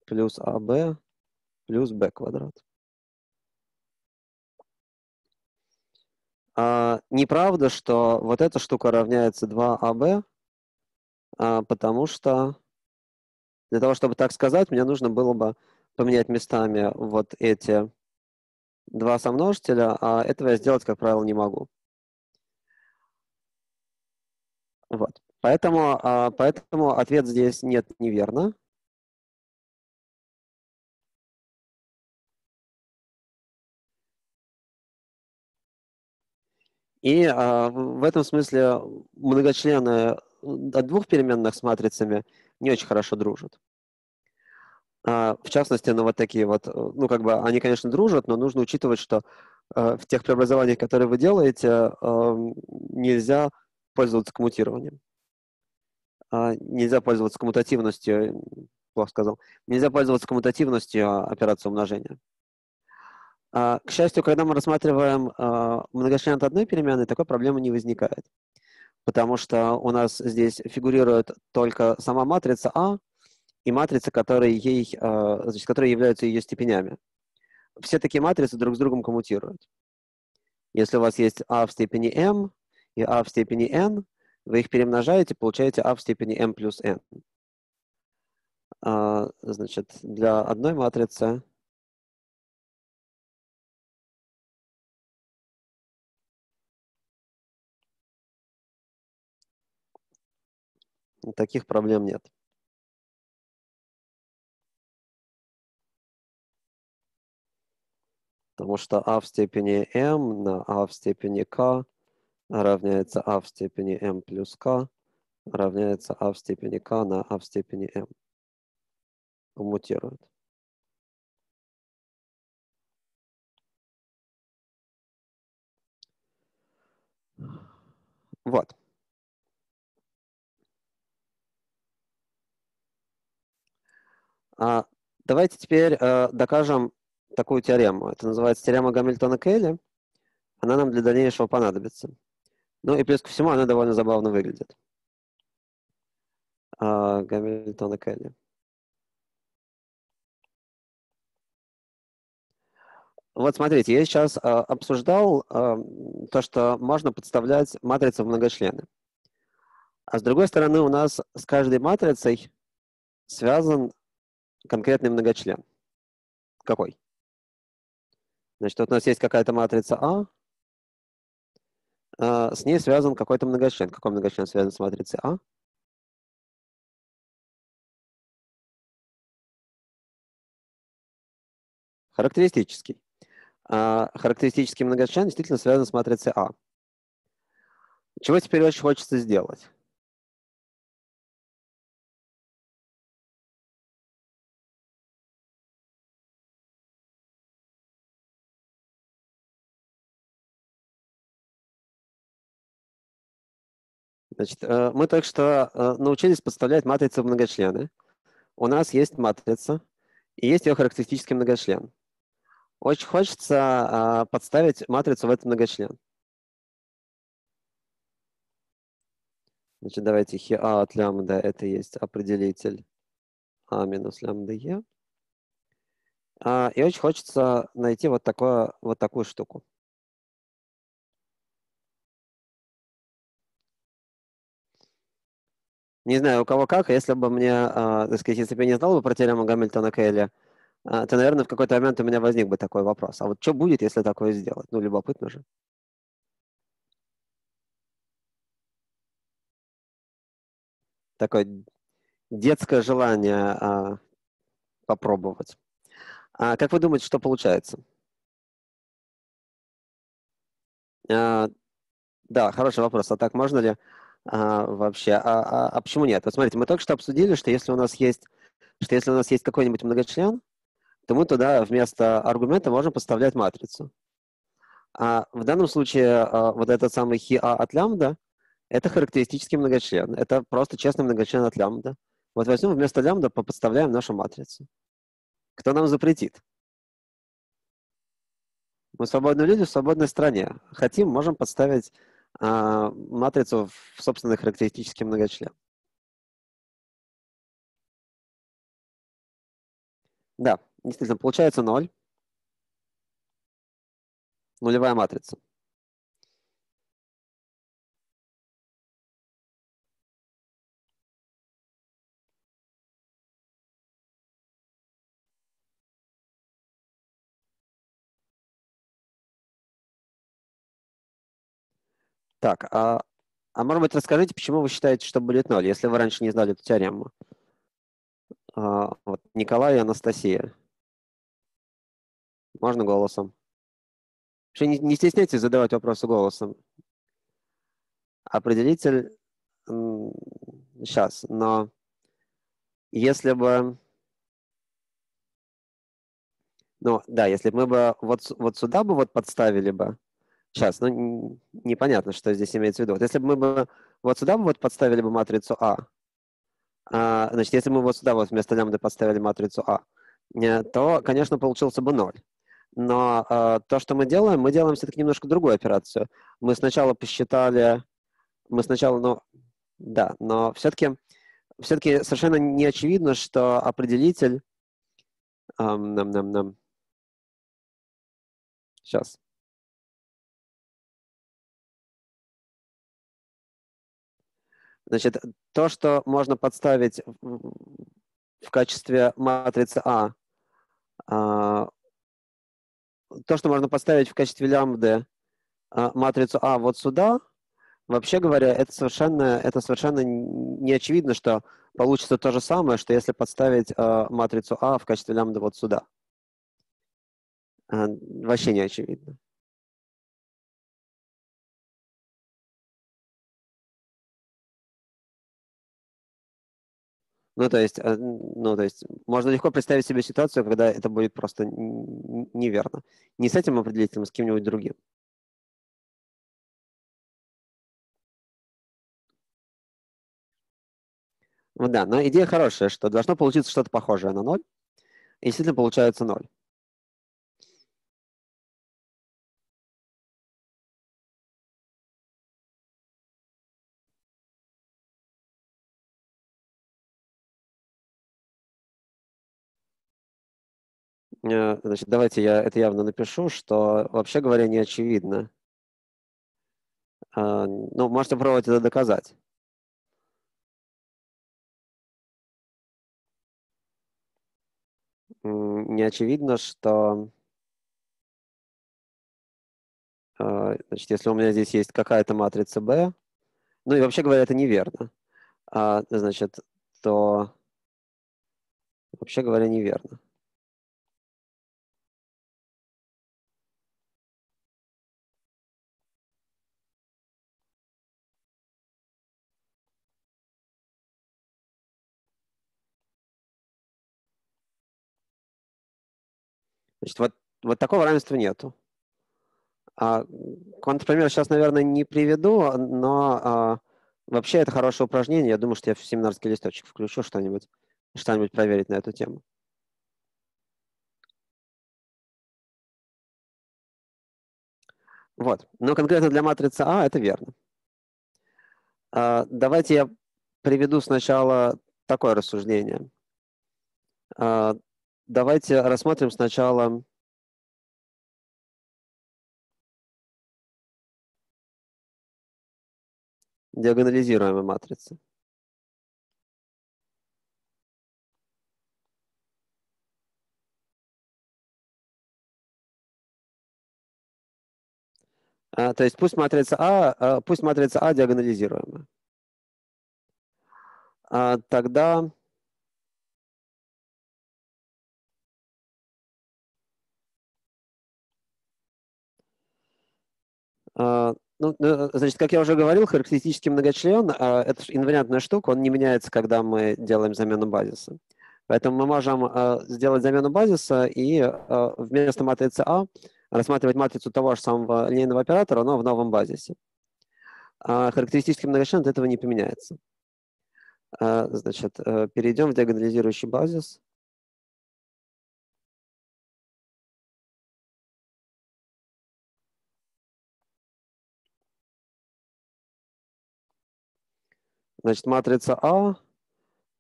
плюс ab плюс b квадрат. А, неправда, что вот эта штука равняется 2АБ, а, потому что для того, чтобы так сказать, мне нужно было бы поменять местами вот эти два сомножителя, а этого я сделать, как правило, не могу. Вот. Поэтому, а, поэтому ответ здесь нет неверно. И а, в этом смысле многочлены от двух переменных с матрицами не очень хорошо дружат. А, в частности, ну вот такие вот, ну как бы они, конечно, дружат, но нужно учитывать, что а, в тех преобразованиях, которые вы делаете, а, нельзя пользоваться коммутированием. А, нельзя пользоваться коммутативностью, плохо сказал, нельзя пользоваться коммутативностью операции умножения. А, к счастью, когда мы рассматриваем а, многочлен от одной переменной, такой проблемы не возникает. Потому что у нас здесь фигурирует только сама матрица А и матрица, которые, ей, значит, которые являются ее степенями. Все такие матрицы друг с другом коммутируют. Если у вас есть А в степени m и А в степени n, вы их перемножаете, получаете А в степени m плюс n. А, значит, для одной матрицы таких проблем нет. Потому что а в степени m на а в степени k равняется а в степени m плюс k равняется а в степени k на а в степени m. Коммутирует. Вот. Давайте теперь э, докажем такую теорему. Это называется теорема Гамильтона-Келли. Она нам для дальнейшего понадобится. Ну и плюс ко всему она довольно забавно выглядит. А, Гамильтона-Келли. Вот смотрите, я сейчас э, обсуждал э, то, что можно подставлять матрицы в многочлены. А с другой стороны, у нас с каждой матрицей связан конкретный многочлен. Какой? Значит, вот у нас есть какая-то матрица А, э, с ней связан какой-то многочлен. Какой многочлен связан с матрицей А? Характеристический. А характеристический многочлен действительно связан с матрицей А. Чего теперь очень хочется сделать? Значит, э, мы только что э, научились подставлять матрицы в многочлены. У нас есть матрица, и есть ее характеристический многочлен. Очень хочется подставить матрицу в этот многочлен. Значит, давайте хи а от лямбда это есть определитель а минус лямбда е. И очень хочется найти вот, такое, вот такую штуку. Не знаю, у кого как, если бы мне, э, так сказать, если бы я не знал бы про теорему Гамильтона Келли, э, то, наверное, в какой-то момент у меня возник бы такой вопрос. А вот что будет, если такое сделать? Ну, любопытно же. Такое детское желание э, попробовать. А как вы думаете, что получается? Э, да, хороший вопрос. А так можно ли а, вообще. А, а, а почему нет? Вот смотрите, мы только что обсудили, что если у нас есть, что если у нас есть какой-нибудь многочлен, то мы туда вместо аргумента можем поставлять матрицу. А в данном случае а, вот этот самый хи а от лямбда – это характеристический многочлен. Это просто честный многочлен от лямбда. Вот возьмем вместо лямбда, подставляем нашу матрицу. Кто нам запретит? Мы свободные люди в свободной стране. Хотим, можем подставить а, матрицу в собственный характеристический многочлен. Да, действительно, получается 0. Нулевая матрица. Так, а, а может быть, расскажите, почему вы считаете, что будет ноль, если вы раньше не знали эту теорему? А, вот, Николай и Анастасия. Можно голосом? Не, не стесняйтесь задавать вопросы голосом. Определитель сейчас, но если бы... Ну, да, если бы мы бы вот, вот сюда бы вот подставили бы, сейчас, ну, непонятно, что здесь имеется в виду. Вот если бы мы бы вот сюда вот подставили бы матрицу А, а, значит, если мы вот сюда вот вместо лямбды подставили матрицу А, э, то, конечно, получился бы 0. Но э, то, что мы делаем, мы делаем все-таки немножко другую операцию. Мы сначала посчитали, мы сначала, ну, да, но все-таки все-таки совершенно не очевидно, что определитель эм, нам, нам, нам. Сейчас. Значит, то, что можно подставить в качестве матрицы А, а то, что можно подставить в качестве лямбды а, матрицу А вот сюда, вообще говоря, это совершенно, это совершенно не очевидно, что получится то же самое, что если подставить а, матрицу А в качестве лямбды вот сюда. Вообще не очевидно. Ну, то есть, э, ну, то есть, можно легко представить себе ситуацию, когда это будет просто неверно. Не с этим определителем, а с кем-нибудь другим. Ну да, но идея хорошая, что должно получиться что-то похожее на ноль, и действительно получается ноль. Значит, давайте я это явно напишу, что вообще говоря не очевидно. А, ну, можете пробовать это доказать. Не очевидно, что а, значит, если у меня здесь есть какая-то матрица B, ну и вообще говоря, это неверно, а, значит, то вообще говоря, неверно. Значит, вот, вот такого равенства нету. А, контрпример сейчас, наверное, не приведу, но а, вообще это хорошее упражнение. Я думаю, что я в семинарский листочек включу что-нибудь, что-нибудь проверить на эту тему. Вот. Но конкретно для матрицы А это верно. А, давайте я приведу сначала такое рассуждение. А, давайте рассмотрим сначала диагонализируемые матрицы. А, то есть пусть матрица А, а пусть матрица А диагонализируемая. А, тогда ну, э, значит, как я уже говорил, характеристический многочлен а, – это инвариантная штука, он не меняется, когда мы делаем замену базиса. Поэтому мы можем а, сделать замену базиса и вместо матрицы А рассматривать матрицу того же самого линейного оператора, но в новом базисе. А характеристический многочлен от этого не поменяется. Значит, э, перейдем в диагонализирующий базис. Значит, матрица А,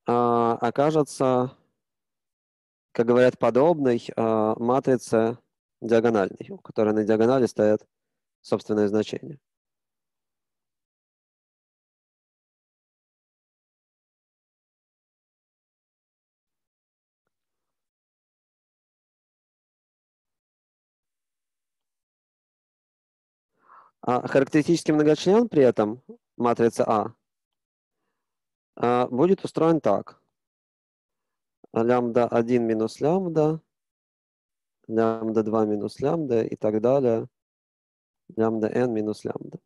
а окажется, как говорят, подобной а, матрице диагональной, у которой на диагонали стоят собственные значения. А характеристический многочлен при этом матрицы а, будет устроен так. Лямбда 1 минус лямбда, лямбда 2 минус лямбда и так далее, лямбда n минус лямбда.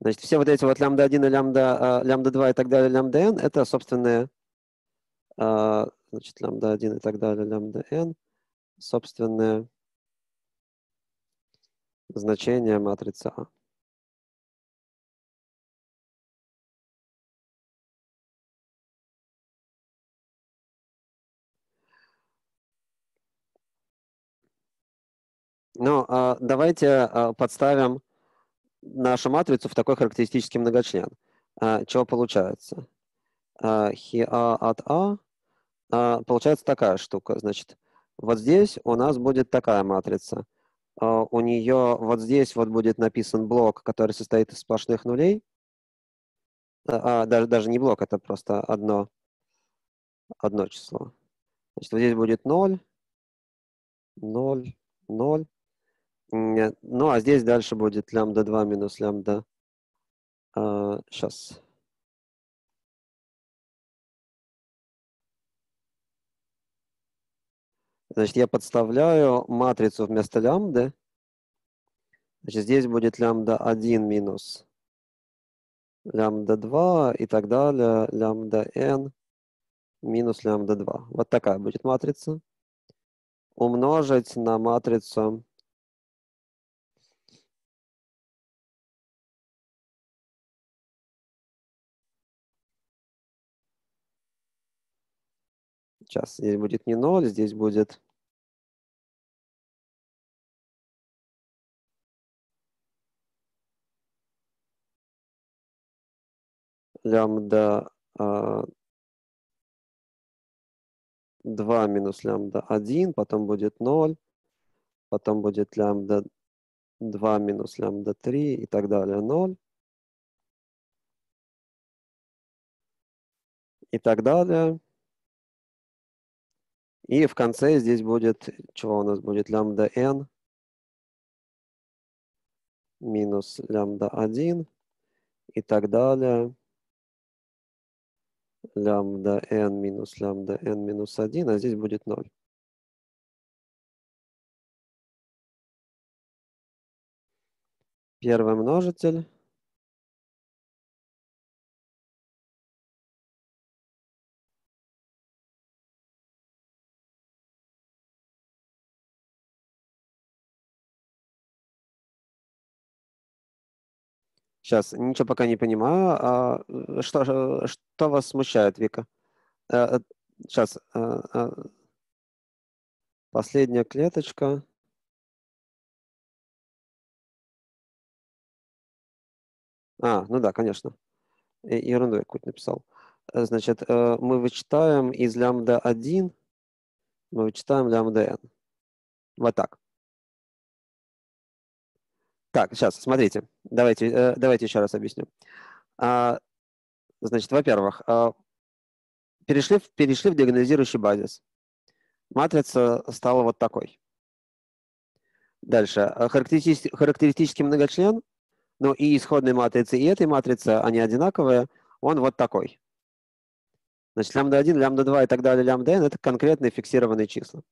Значит, все вот эти вот лямбда 1 и лямбда, а, лямбда 2 и так далее, лямбда n, это собственные, а, значит, лямбда 1 и так далее, лямбда n, собственные значение матрицы А. Ну, а, давайте а, подставим нашу матрицу в такой характеристический многочлен. А, чего получается? Хи А от А получается такая штука. Значит, вот здесь у нас будет такая матрица. У нее вот здесь вот будет написан блок, который состоит из сплошных нулей. Даже, даже не блок, это просто одно, одно число. Значит, вот здесь будет 0, 0, 0. Ну, а здесь дальше будет лямбда 2 минус лямбда. А, сейчас. Значит, я подставляю матрицу вместо лямбды. Значит, здесь будет лямбда 1 минус лямбда 2 и так далее, лямбда n минус лямбда 2. Вот такая будет матрица. Умножить на матрицу Сейчас здесь будет не 0, здесь будет лямбда 2 а, минус лямбда 1, потом будет 0, потом будет лямбда 2 минус лямбда 3 и так далее 0. И так далее. И в конце здесь будет, чего у нас будет, лямбда n минус лямбда 1 и так далее. Лямбда n минус лямбда n минус 1, а здесь будет 0. Первый множитель Сейчас, ничего пока не понимаю. А э, что, что вас смущает, Вика? Сейчас. Э, э, последняя клеточка. А, ну да, конечно. Ерунду я какую-то написал. Значит, мы вычитаем из лямбда 1, мы вычитаем лямбда n. Вот так. Так, сейчас, смотрите. Давайте, э, давайте еще раз объясню. А, значит, во-первых, а, перешли, в, перешли в диагонализирующий базис. Матрица стала вот такой. Дальше. А, характеристический, характеристический многочлен, ну и исходной матрицы, и этой матрицы, они одинаковые, он вот такой. Значит, лямбда 1, лямбда 2 и так далее, лямбда n – это конкретные фиксированные числа.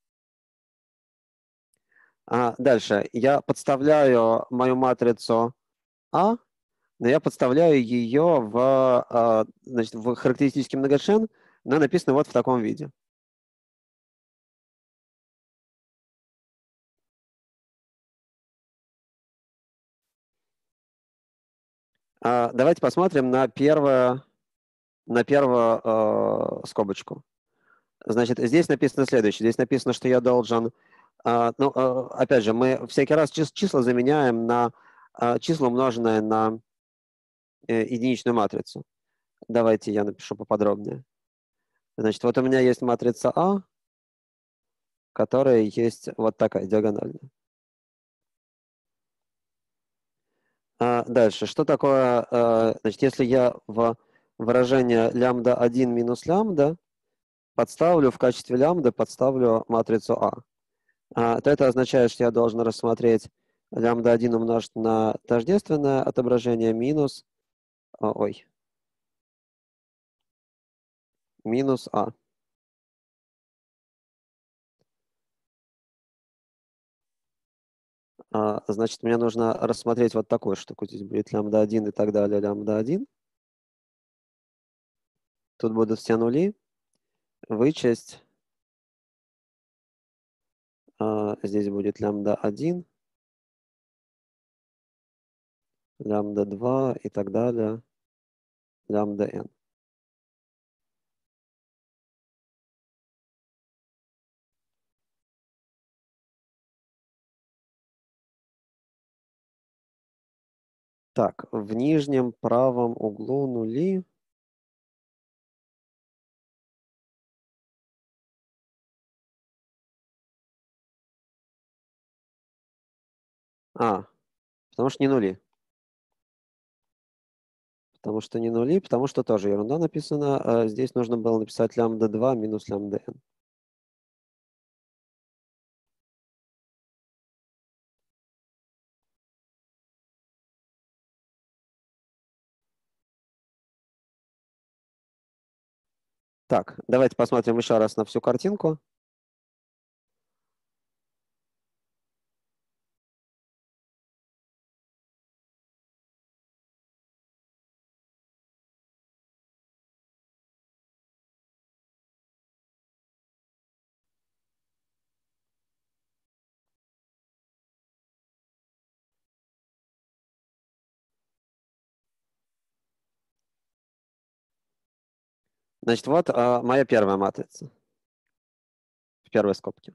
А, дальше. Я подставляю мою матрицу А, но я подставляю ее в, а, значит, в характеристический многочлен, но написано вот в таком виде. А, давайте посмотрим на первое, на первую э, скобочку. Значит, здесь написано следующее. Здесь написано, что я должен ну, а, опять же, мы всякий раз числа заменяем на а, число, умноженное на э, единичную матрицу. Давайте я напишу поподробнее. Значит, вот у меня есть матрица А, которая есть вот такая, диагональная. Дальше, что такое, значит, если я в выражение лямбда 1 минус лямбда подставлю в качестве лямбда, подставлю матрицу А а, то это означает, что я должен рассмотреть лямбда 1 умножить на тождественное отображение минус, а, ой, минус а. а. Значит, мне нужно рассмотреть вот такую штуку. Здесь будет лямбда 1 и так далее, лямбда 1. Тут будут все нули. Вычесть а, здесь будет лямбда 1 лямбда 2 и так далее, лямбда n. Так, в нижнем правом углу нули. А, потому что не нули. Потому что не нули, потому что тоже ерунда написана. А здесь нужно было написать лямбда 2 минус лямбда n. Так, давайте посмотрим еще раз на всю картинку. Значит, вот а, моя первая матрица в первой скобке.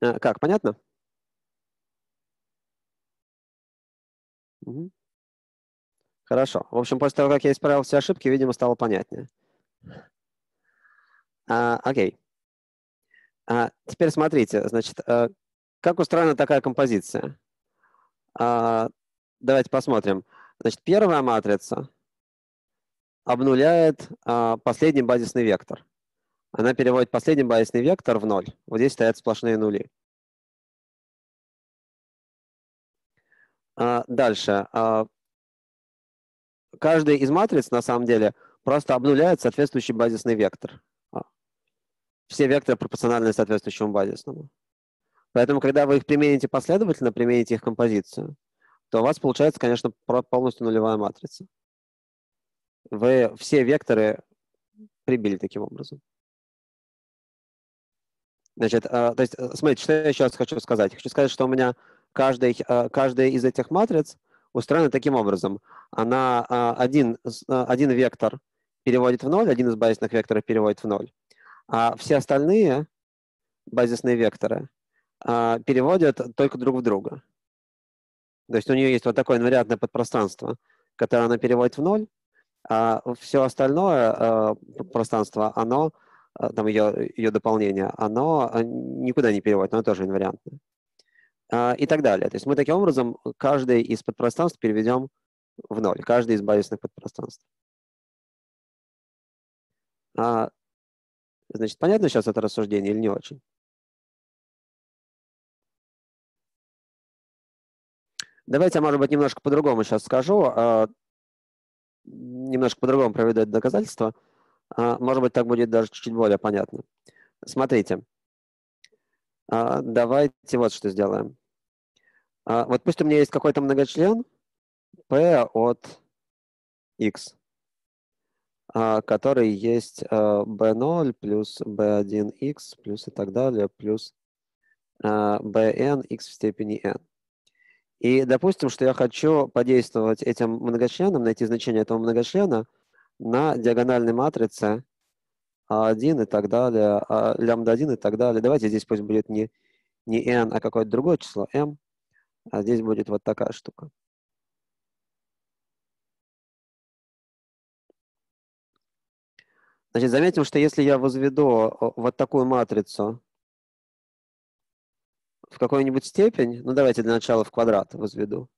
Э, как, понятно? Угу. Хорошо. В общем, после того, как я исправил все ошибки, видимо, стало понятнее. А, окей. А, теперь смотрите, значит, а, как устроена такая композиция? А, давайте посмотрим. Значит, первая матрица обнуляет а, последний базисный вектор. Она переводит последний базисный вектор в ноль. Вот здесь стоят сплошные нули. А, дальше. А, каждая из матриц, на самом деле, просто обнуляет соответствующий базисный вектор. А. Все векторы пропорциональны соответствующему базисному. Поэтому, когда вы их примените последовательно, примените их композицию, то у вас получается, конечно, полностью нулевая матрица. Вы все векторы прибили таким образом. Значит, то есть, э, смотрите, что я сейчас хочу сказать. Хочу сказать, что у меня каждая, каждая из этих матриц устроена таким образом. Она а, один, а, один вектор переводит в ноль, один из базисных векторов переводит в ноль, а все остальные базисные векторы а, переводят только друг в друга. То есть у нее есть вот такое инвариантное подпространство, которое она переводит в ноль, а все остальное пространство, оно, там ее, ее дополнение, оно никуда не переводит, оно тоже инвариантное. А, и так далее. То есть мы таким образом каждый из подпространств переведем в ноль, каждый из базисных подпространств. А, значит, понятно сейчас это рассуждение или не очень? Давайте я, может быть, немножко по-другому сейчас скажу, а, немножко по-другому проведу это доказательство. А, может быть, так будет даже чуть-чуть более понятно. Смотрите. А, давайте вот что сделаем. А, вот пусть у меня есть какой-то многочлен p от x, а, который есть b0 плюс b1x плюс и так далее, плюс bn x в степени n. И допустим, что я хочу подействовать этим многочленом, найти значение этого многочлена на диагональной матрице а1 и так далее, а, лямбда-1 и так далее. Давайте здесь пусть будет не, не n, а какое-то другое число, m. А здесь будет вот такая штука. Значит, заметим, что если я возведу вот такую матрицу в какую-нибудь степень, ну давайте для начала в квадрат возведу,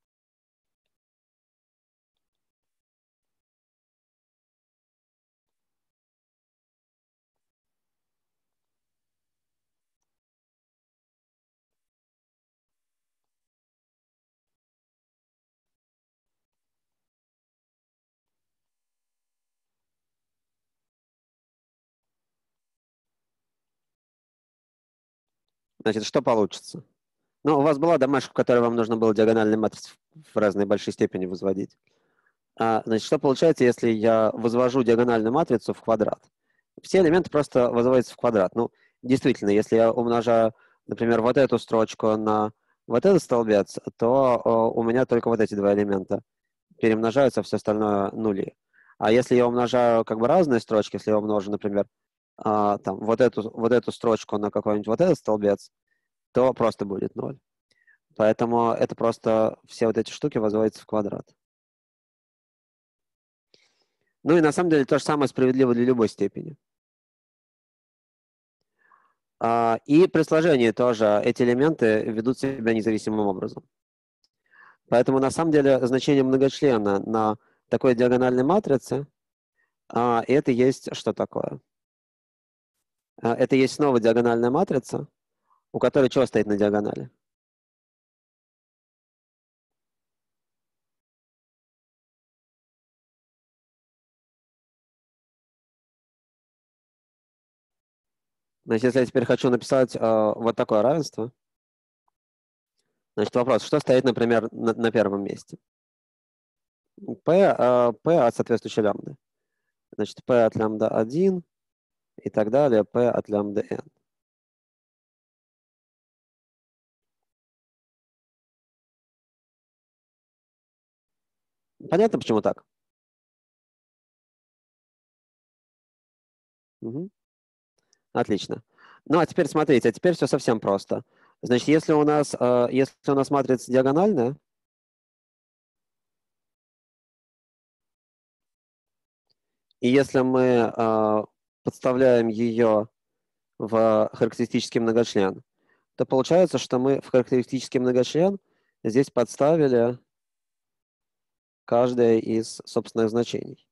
Значит, что получится? Ну, у вас была домашка, в которой вам нужно было диагональные матрицы в разной большой степени возводить. А, значит, что получается, если я возвожу диагональную матрицу в квадрат? Все элементы просто возводятся в квадрат. Ну, действительно, если я умножаю, например, вот эту строчку на вот этот столбец, то о, у меня только вот эти два элемента перемножаются, все остальное нули. А если я умножаю как бы разные строчки, если я умножу, например, а, там, вот, эту, вот эту строчку на какой-нибудь вот этот столбец, то просто будет ноль. Поэтому это просто все вот эти штуки возводятся в квадрат. Ну и на самом деле то же самое справедливо для любой степени. А, и при сложении тоже эти элементы ведут себя независимым образом. Поэтому на самом деле значение многочлена на такой диагональной матрице а, это есть что такое? А, это есть снова диагональная матрица, у которой что стоит на диагонали? Значит, если я теперь хочу написать э, вот такое равенство, значит, вопрос, что стоит, например, на, на первом месте? P, э, P от соответствующей лямбды. Значит, P от лямбда 1 и так далее, P от лямбда n. Понятно, почему так? Угу. Отлично. Ну, а теперь смотрите, а теперь все совсем просто. Значит, если у нас, э, если у нас матрица диагональная, и если мы э, подставляем ее в характеристический многочлен, то получается, что мы в характеристический многочлен здесь подставили каждое из собственных значений.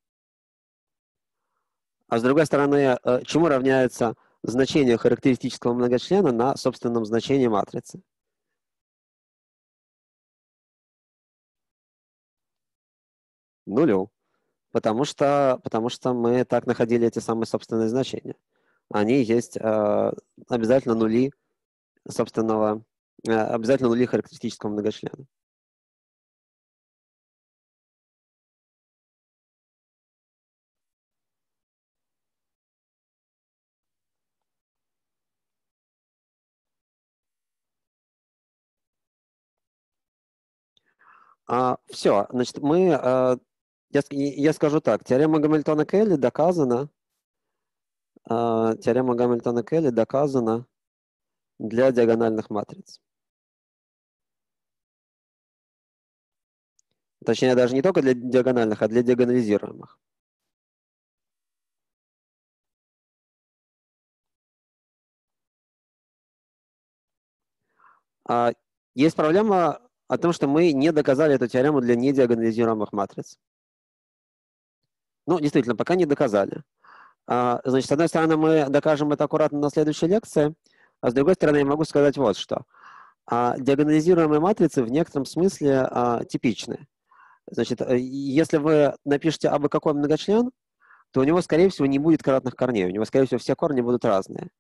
А с другой стороны, э, чему равняется значение характеристического многочлена на собственном значении матрицы. Нулю. Потому что, потому что мы так находили эти самые собственные значения. Они есть э, обязательно нули собственного, э, обязательно нули характеристического многочлена. А, все, значит, мы, а, я, я скажу так, теорема Гамильтона Келли доказана, а, теорема Гамильтона Келли доказана для диагональных матриц. Точнее, даже не только для диагональных, а для диагонализируемых. А, есть проблема о том, что мы не доказали эту теорему для недиагонализируемых матриц. Ну, действительно, пока не доказали. А, значит, с одной стороны, мы докажем это аккуратно на следующей лекции, а с другой стороны, я могу сказать вот что. А, диагонализируемые матрицы в некотором смысле а, типичны. Значит, э, если вы напишете абы какой многочлен, то у него, скорее всего, не будет кратных корней. У него, скорее всего, все корни будут разные.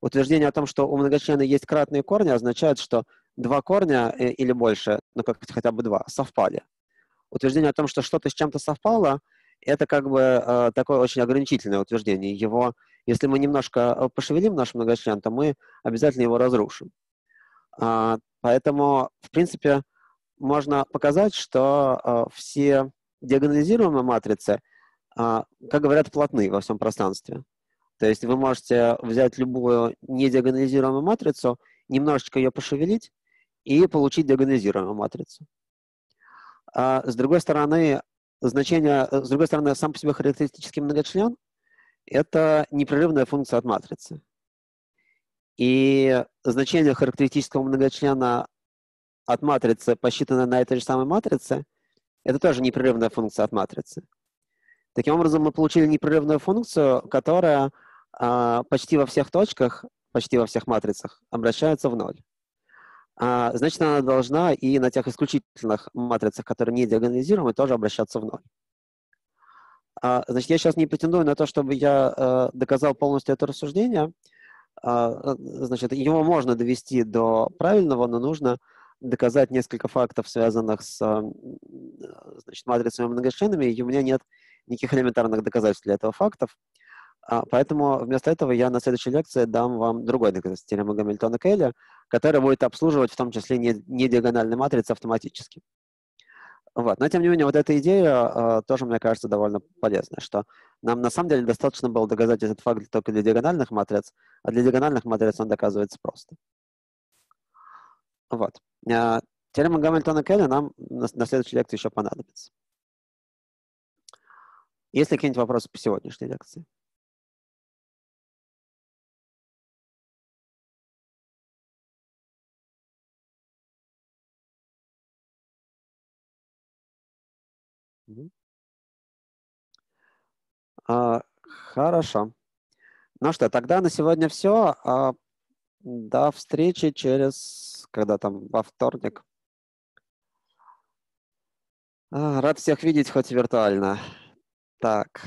Утверждение о том, что у многочлена есть кратные корни, означает, что два корня э, или больше, ну как хотя бы два, совпали. Утверждение о том, что что-то с чем-то совпало, это как бы э, такое очень ограничительное утверждение. Его, если мы немножко э, пошевелим наш многочлен, то мы обязательно его разрушим. А, поэтому, в принципе, можно показать, что э, все диагонализируемые матрицы, э, как говорят, плотны во всем пространстве. То есть вы можете взять любую недиагонализируемую матрицу, немножечко ее пошевелить, и получить диагонализируемую матрицу. А с другой стороны, значение, с другой стороны, сам по себе характеристический многочлен – это непрерывная функция от матрицы. И значение характеристического многочлена от матрицы, посчитанное на этой же самой матрице, это тоже непрерывная функция от матрицы. Таким образом, мы получили непрерывную функцию, которая а, почти во всех точках, почти во всех матрицах обращается в ноль. А, значит, она должна и на тех исключительных матрицах, которые не диагонализируемы, тоже обращаться в ноль. А, значит, я сейчас не претендую на то, чтобы я э, доказал полностью это рассуждение. а, значит, его можно довести до правильного, но нужно доказать несколько фактов, связанных с значит, матрицами многочленными, и у меня нет никаких элементарных доказательств для этого фактов. А, поэтому вместо этого я на следующей лекции дам вам другой доказательство теоремы Гамильтона Келли, который будет обслуживать в том числе не, не диагональные матрицы автоматически. Вот. Но, тем не менее, вот эта идея э, тоже, мне кажется, довольно полезная, что нам на самом деле достаточно было доказать этот факт только для диагональных матриц, а для диагональных матриц он доказывается просто. Вот. Э, теорема Гамильтона Келли нам на, на следующей лекции еще понадобится. Есть ли какие-нибудь вопросы по сегодняшней лекции? А, хорошо. Ну что, тогда на сегодня все. А, до встречи через, когда там, во вторник. А, рад всех видеть, хоть виртуально. Так.